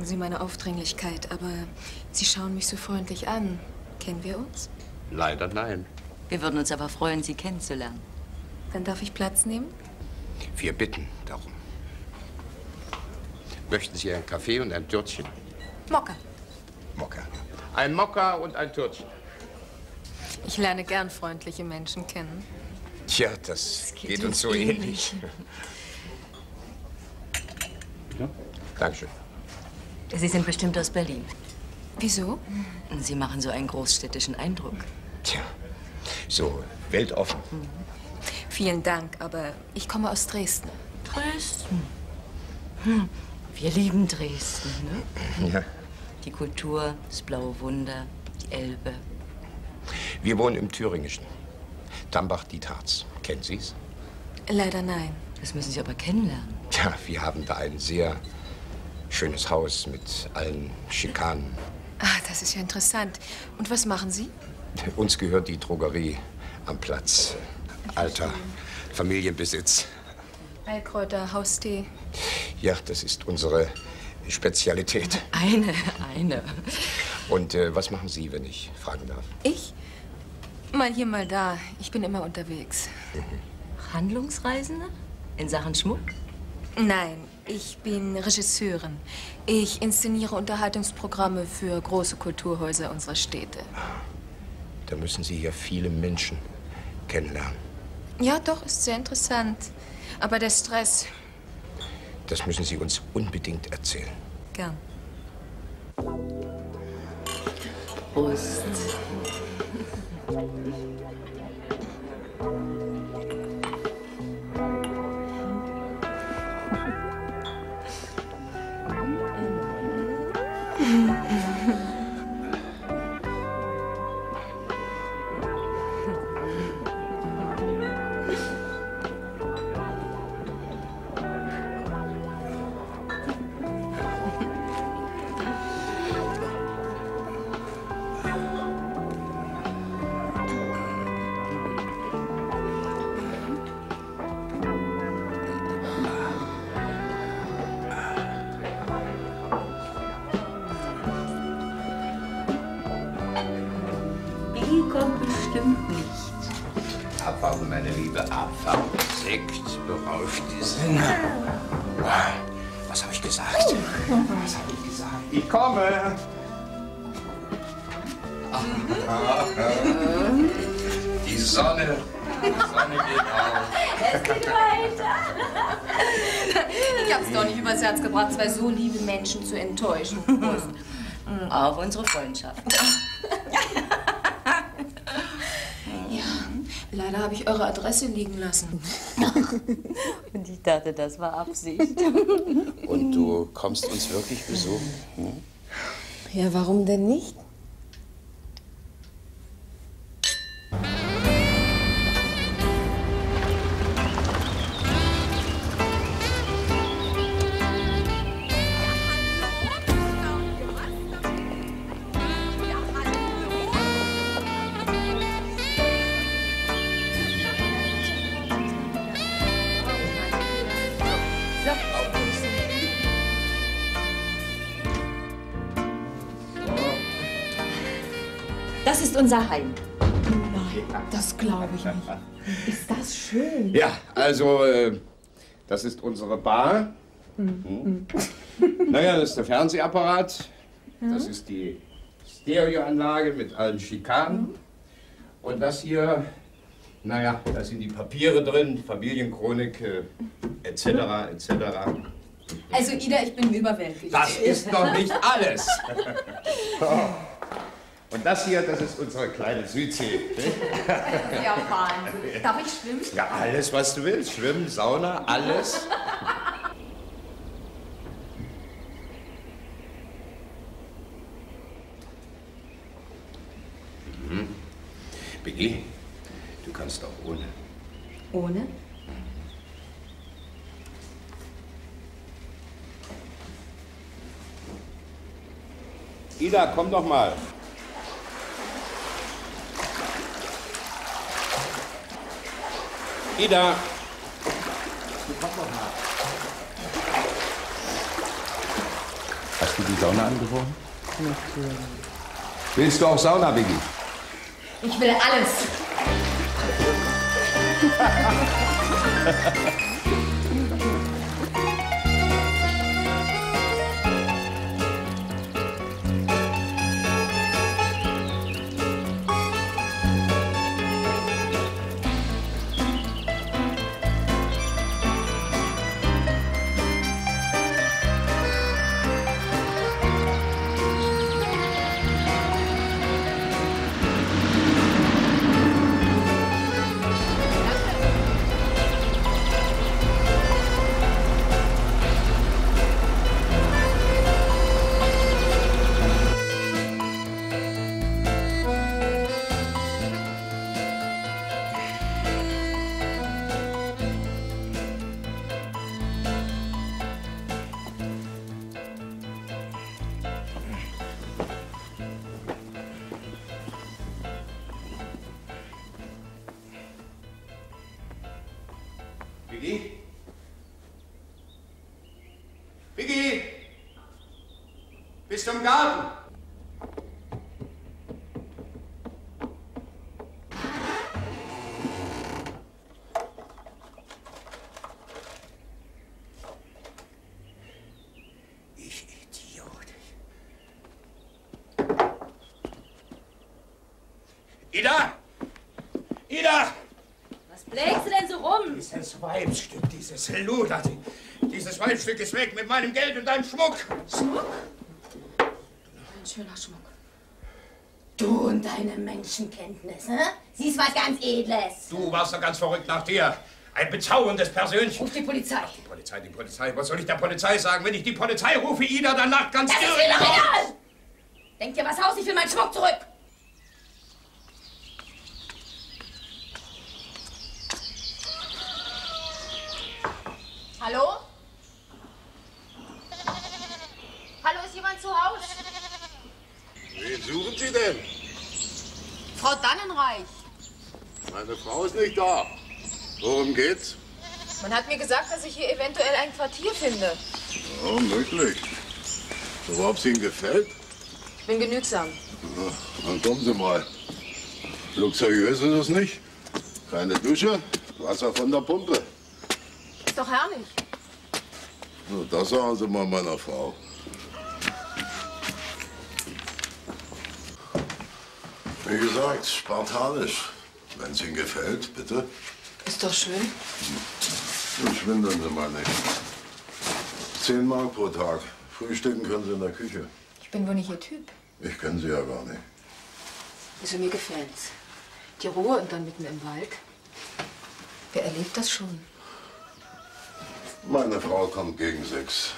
Entschuldigen Sie meine Aufdringlichkeit, aber Sie schauen mich so freundlich an. Kennen wir uns? Leider nein. Wir würden uns aber freuen, Sie kennenzulernen. Dann darf ich Platz nehmen? Wir bitten darum. Möchten Sie einen Kaffee und ein Törtchen? Mokka. Mokka. Ein Mokka und ein Törtchen. Ich lerne gern freundliche Menschen kennen. Tja, das geht, uns so ähnlich. [laughs] Dankeschön. Sie sind bestimmt aus Berlin. Wieso? Sie machen so einen großstädtischen Eindruck. Tja, so weltoffen. Vielen Dank, aber ich komme aus Dresden. Dresden? Hm. Wir lieben Dresden, ne? Ja. Die Kultur, das blaue Wunder, die Elbe. Wir wohnen im Thüringischen. Dambach-Dietharz. Kennen Sie's? Leider nein. Das müssen Sie aber kennenlernen. Ja, wir haben da ein sehr schönes Haus mit allen Schikanen. Ah, das ist ja interessant. Und was machen Sie? Uns gehört die Drogerie am Platz. Alter Familienbesitz. Heilkräuter, Haustee. Ja, das ist unsere Spezialität. Eine, eine. Und äh, was machen Sie, wenn ich fragen darf? Ich? Mal hier, mal da. Ich bin immer unterwegs. Handlungsreisende? In Sachen Schmuck? Nein, ich bin Regisseurin. Ich inszeniere Unterhaltungsprogramme für große Kulturhäuser unserer Städte. Da müssen Sie ja viele Menschen kennenlernen. Ja, doch, ist sehr interessant. Aber der Stress, Das müssen Sie uns unbedingt erzählen. gern. Prost. [laughs] Die Menschen zu enttäuschen. [laughs] Prost. Auf unsere Freundschaft. [laughs] Ja, leider habe ich eure Adresse liegen lassen. [laughs] Und ich dachte, das war Absicht. Und du kommst uns wirklich besuchen? Hm? Ja, warum denn nicht? Unser Heim. Nein, das glaube ich nicht. Ist das schön? Ja, also, äh, das ist unsere Bar. Hm. Naja, das ist der Fernsehapparat. Das ist die Stereoanlage mit allen Schikanen. Und das hier, naja, da sind die Papiere drin, Familienchronik, äh, etc., etc. Also Ida, ich bin überwältigt. Das ist noch nicht alles. [laughs] Und das hier, das ist unsere kleine Südsee. [laughs] Ja, Wahnsinn. Darf ich schwimmen? Ja, alles, was du willst. Schwimmen, Sauna, alles. Mhm. Biggie, du kannst auch ohne. Ohne? Ida, komm doch mal. Ida. Hast du die Sauna angeworfen? Natürlich. Willst du auch Sauna, Biggie? Ich will alles. [laughs] Weibstück, dieses Luder, dieses Weibstück ist weg mit meinem Geld und deinem Schmuck. Schmuck? Ein schöner Schmuck. Du und deine Menschenkenntnis, hä? Sie ist was ganz Edles. Du warst doch ganz verrückt nach dir. Ein bezauberndes Persönchen. Ruf die Polizei. Die Polizei, die Polizei. Was soll ich der Polizei sagen? Wenn ich die Polizei rufe, Ida danach ganz Das ist irre mir doch drauf. egal! Denk dir was aus, ich will meinen Schmuck zurück! Hallo? Hallo, ist jemand zu Hause? Wen suchen Sie denn? Frau Dannenreich. Meine Frau ist nicht da. Worum geht's? Man hat mir gesagt, dass ich hier eventuell ein Quartier finde. Ja, möglich. So, ob es Ihnen gefällt? Ich bin genügsam. Na, dann kommen Sie mal. Luxuriös ist es nicht. Keine Dusche, Wasser von der Pumpe. Doch herrlich. Na, das sagen Sie mal meiner Frau. Wie gesagt, spartanisch. Wenn es Ihnen gefällt, bitte. Ist doch schön. Nun schwindeln Sie mal nicht. Zehn Mark pro Tag. Frühstücken können Sie in der Küche. Ich bin wohl nicht Ihr Typ. Ich kenne Sie ja gar nicht. Also mir gefällt's. Die Ruhe und dann mitten im Wald. Wer erlebt das schon? Meine Frau kommt gegen sechs.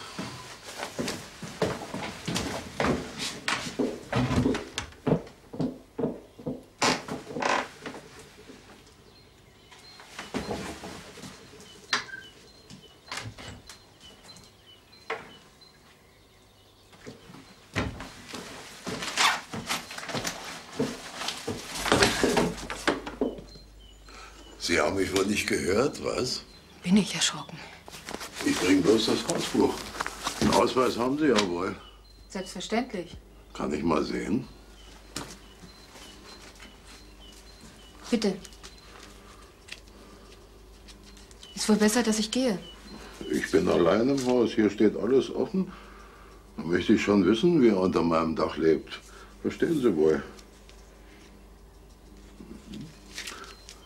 Sie haben mich wohl nicht gehört, was? Bin ich erschrocken. Ich bringe bloß das Hausbuch. Einen Ausweis haben Sie ja wohl. Selbstverständlich. Kann ich mal sehen? Bitte. Ist wohl besser, dass ich gehe. Ich bin allein im Haus. Hier steht alles offen. Da möchte ich schon wissen, wer unter meinem Dach lebt. Verstehen Sie wohl.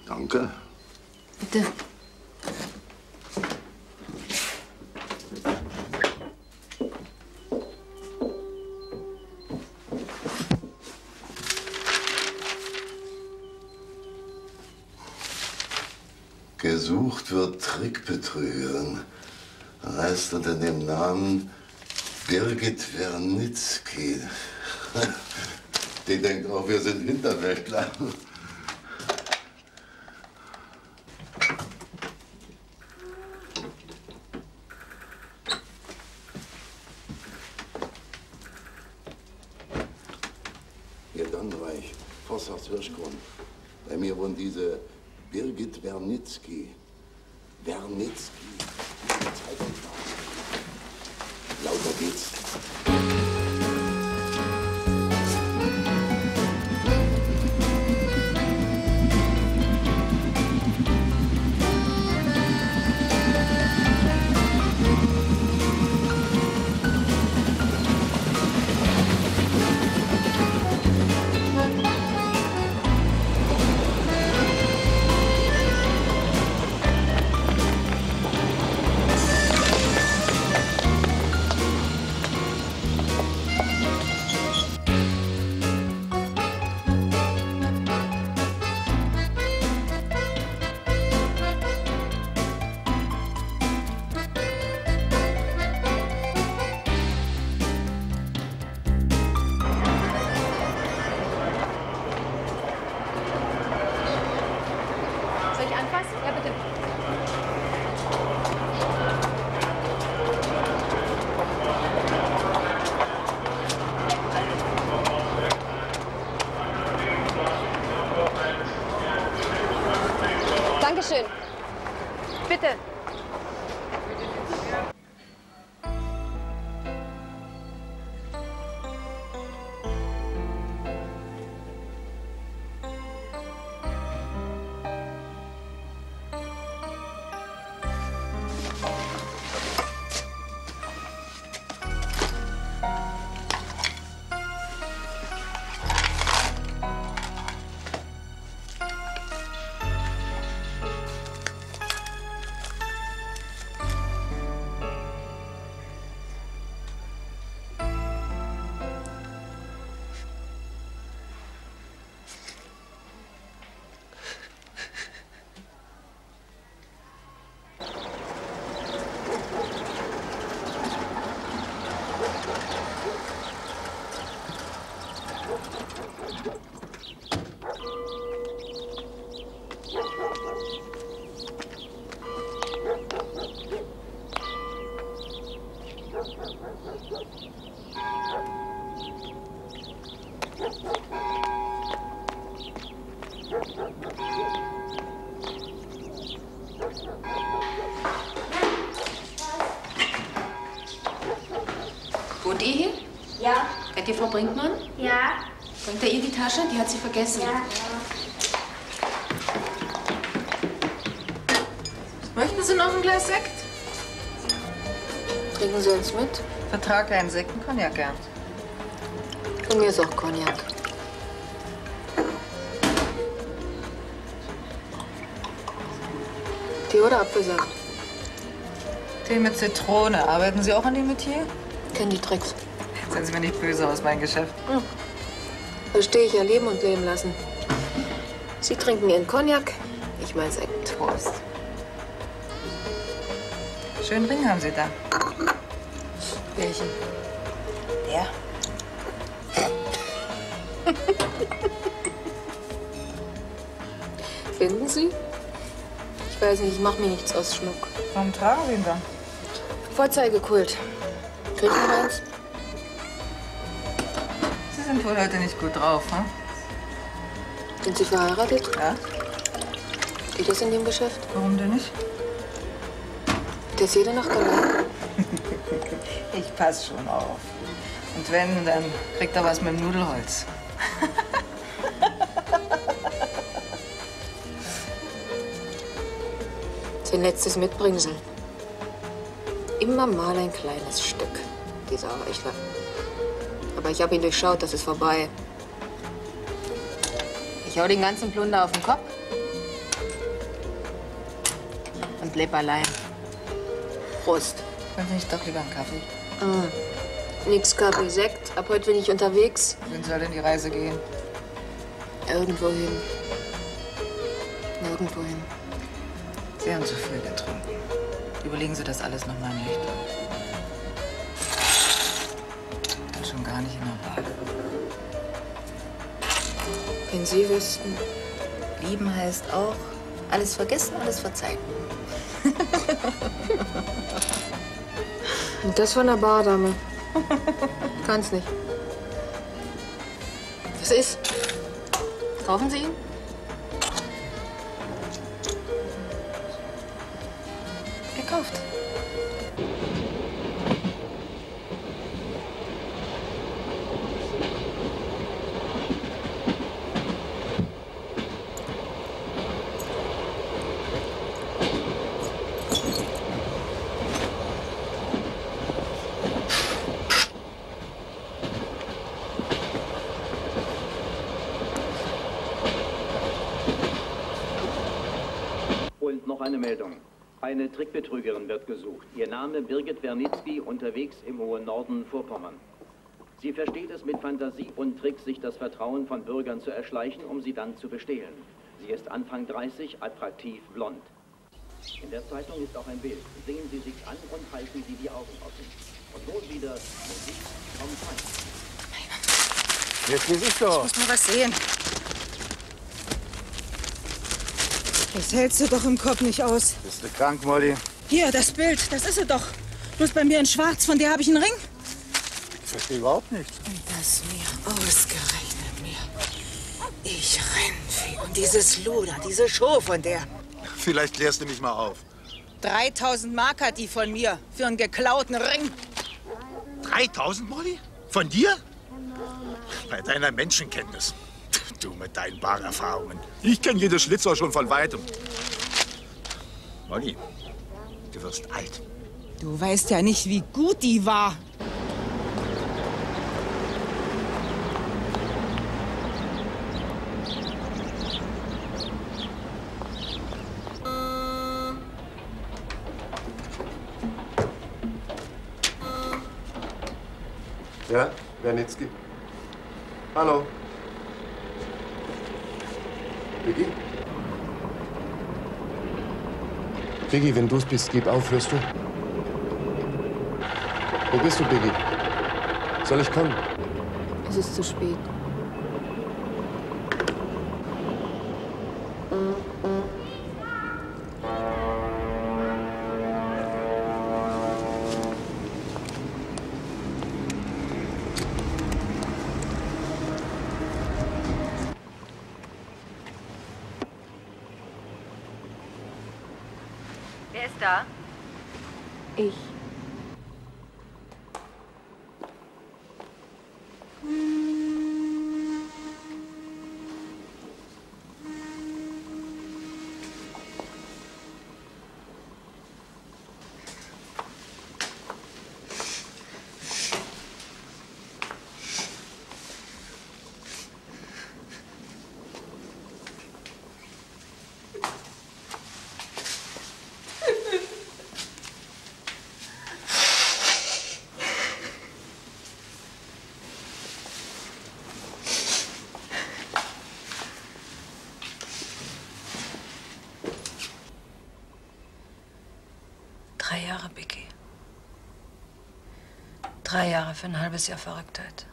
Danke. Bitte. Trickbetrügerin. Reist unter dem Namen Birgit Wernitzky. [laughs] Die denkt auch, wir sind Hinterwäldler. Vosshaus Hirschgrund. Bei mir wohnt diese Birgit Wernitzky. Wernitzky. Lauter geht's. Wohnt ihr hier? Ja. Kennt ihr Frau Brinkmann? Ja. Bringt er ihr die Tasche? Die hat sie vergessen. Ja. Möchten Sie noch ein Glas Sekt? Trinken Sie uns mit? Vertrag einen Cognac gern. Von mir ist auch Cognac. Tee oder Apfelsaft? Tee mit Zitrone. Arbeiten Sie auch an dem Metier? Kennen die Tricks. Seien Sie mir nicht böse aus, mein Geschäft. Hm. Verstehe ich ja leben und leben lassen. Sie trinken Ihren Cognac, ich mein Sekt. Prost. Schönen Ring haben Sie da. Welchen? Der. [laughs] Finden Sie? Ich weiß nicht, ich mache mir nichts aus Schmuck. Warum tragen Sie ihn dann? Vorzeigekult. Krieg ich noch eins? Sie sind wohl heute nicht gut drauf, hm? Sind Sie verheiratet? Ja. Geht das in dem Geschäft? Warum denn nicht? Der ist jede Nacht allein. Ich pass schon auf. Und wenn, dann kriegt er was mit dem Nudelholz. [laughs] Sein letztes Mitbringsel. Immer mal ein kleines Stück, dieser Heuchler. Aber ich habe ihn durchschaut, das ist vorbei. Ich hau den ganzen Plunder auf den Kopf und leb allein. Prost. Wollen Sie nicht doch lieber einen Kaffee? Ah, nix Kaffee, Sekt. Ab heute bin ich unterwegs. Wohin soll denn die Reise gehen? Irgendwohin. Nirgendwohin. Sie haben zu viel getrunken. Überlegen Sie das alles noch mal nüchtern. Und schon gar nicht in der Bar. Wenn Sie wüssten. Lieben heißt auch alles vergessen, alles verzeihen. [laughs] Und das von der Bardame. Kann's nicht. Was ist? Kaufen Sie ihn? Gekauft. Und noch eine Meldung. Eine Trickbetrügerin wird gesucht. Ihr Name Birgit Wernitzky, unterwegs im hohen Norden Vorpommern. Sie versteht es mit Fantasie und Tricks, sich das Vertrauen von Bürgern zu erschleichen, um sie dann zu bestehlen. Sie ist Anfang 30, attraktiv, blond. In der Zeitung ist auch ein Bild. Sehen Sie sich an und halten Sie die Augen offen. Und nun wieder Musik vom Feind. Jetzt geh ich doch. Muss mal was sehen. Das hältst du doch im Kopf nicht aus. Bist du krank, Molly? Hier, das Bild, das ist sie doch. Bloß bei mir in Schwarz, von der habe ich einen Ring. Ich verstehe überhaupt nichts. Und das mir, ausgerechnet mir. Ich Rennvieh. Und dieses Luder, diese Show von der. Vielleicht klärst du mich mal auf. 3000 Mark hat die von mir für einen geklauten Ring. 3000, Molly? Von dir? Bei deiner Menschenkenntnis. Du mit deinen Barerfahrungen. Ich kenne jede Schlitzer schon von weitem. Molly, du wirst alt. Du weißt ja nicht, wie gut die war. Ja, Wernitzky. Hallo. Vicky? Vicky, wenn du's bist, gib auf, hörst du? Wo bist du, Biggie? Soll ich kommen? Es ist zu spät. Wer ist da? Ich. Drei Jahre, Vicky. Jahre für ein halbes Jahr Verrücktheit.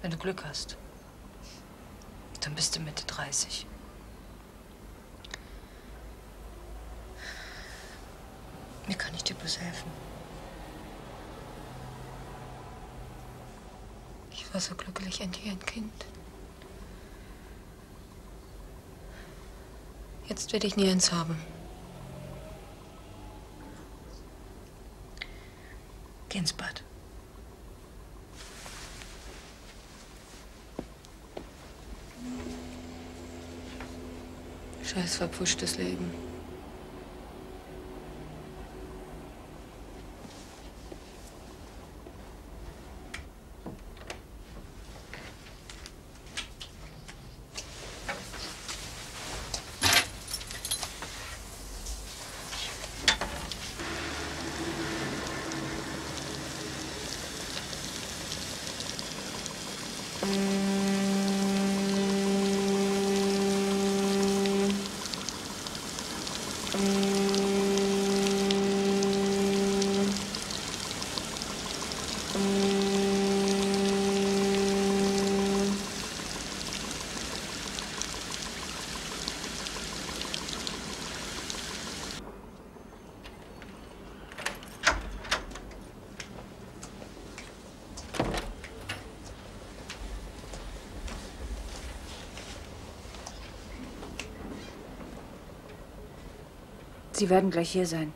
Wenn du Glück hast, dann bist du Mitte 30. Wie kann ich dir bloß helfen? Ich war so glücklich, endlich ein Kind. Jetzt werde ich nie eins haben. Geh ins Bad. Scheiß verpfuschtes Leben. Sie werden gleich hier sein.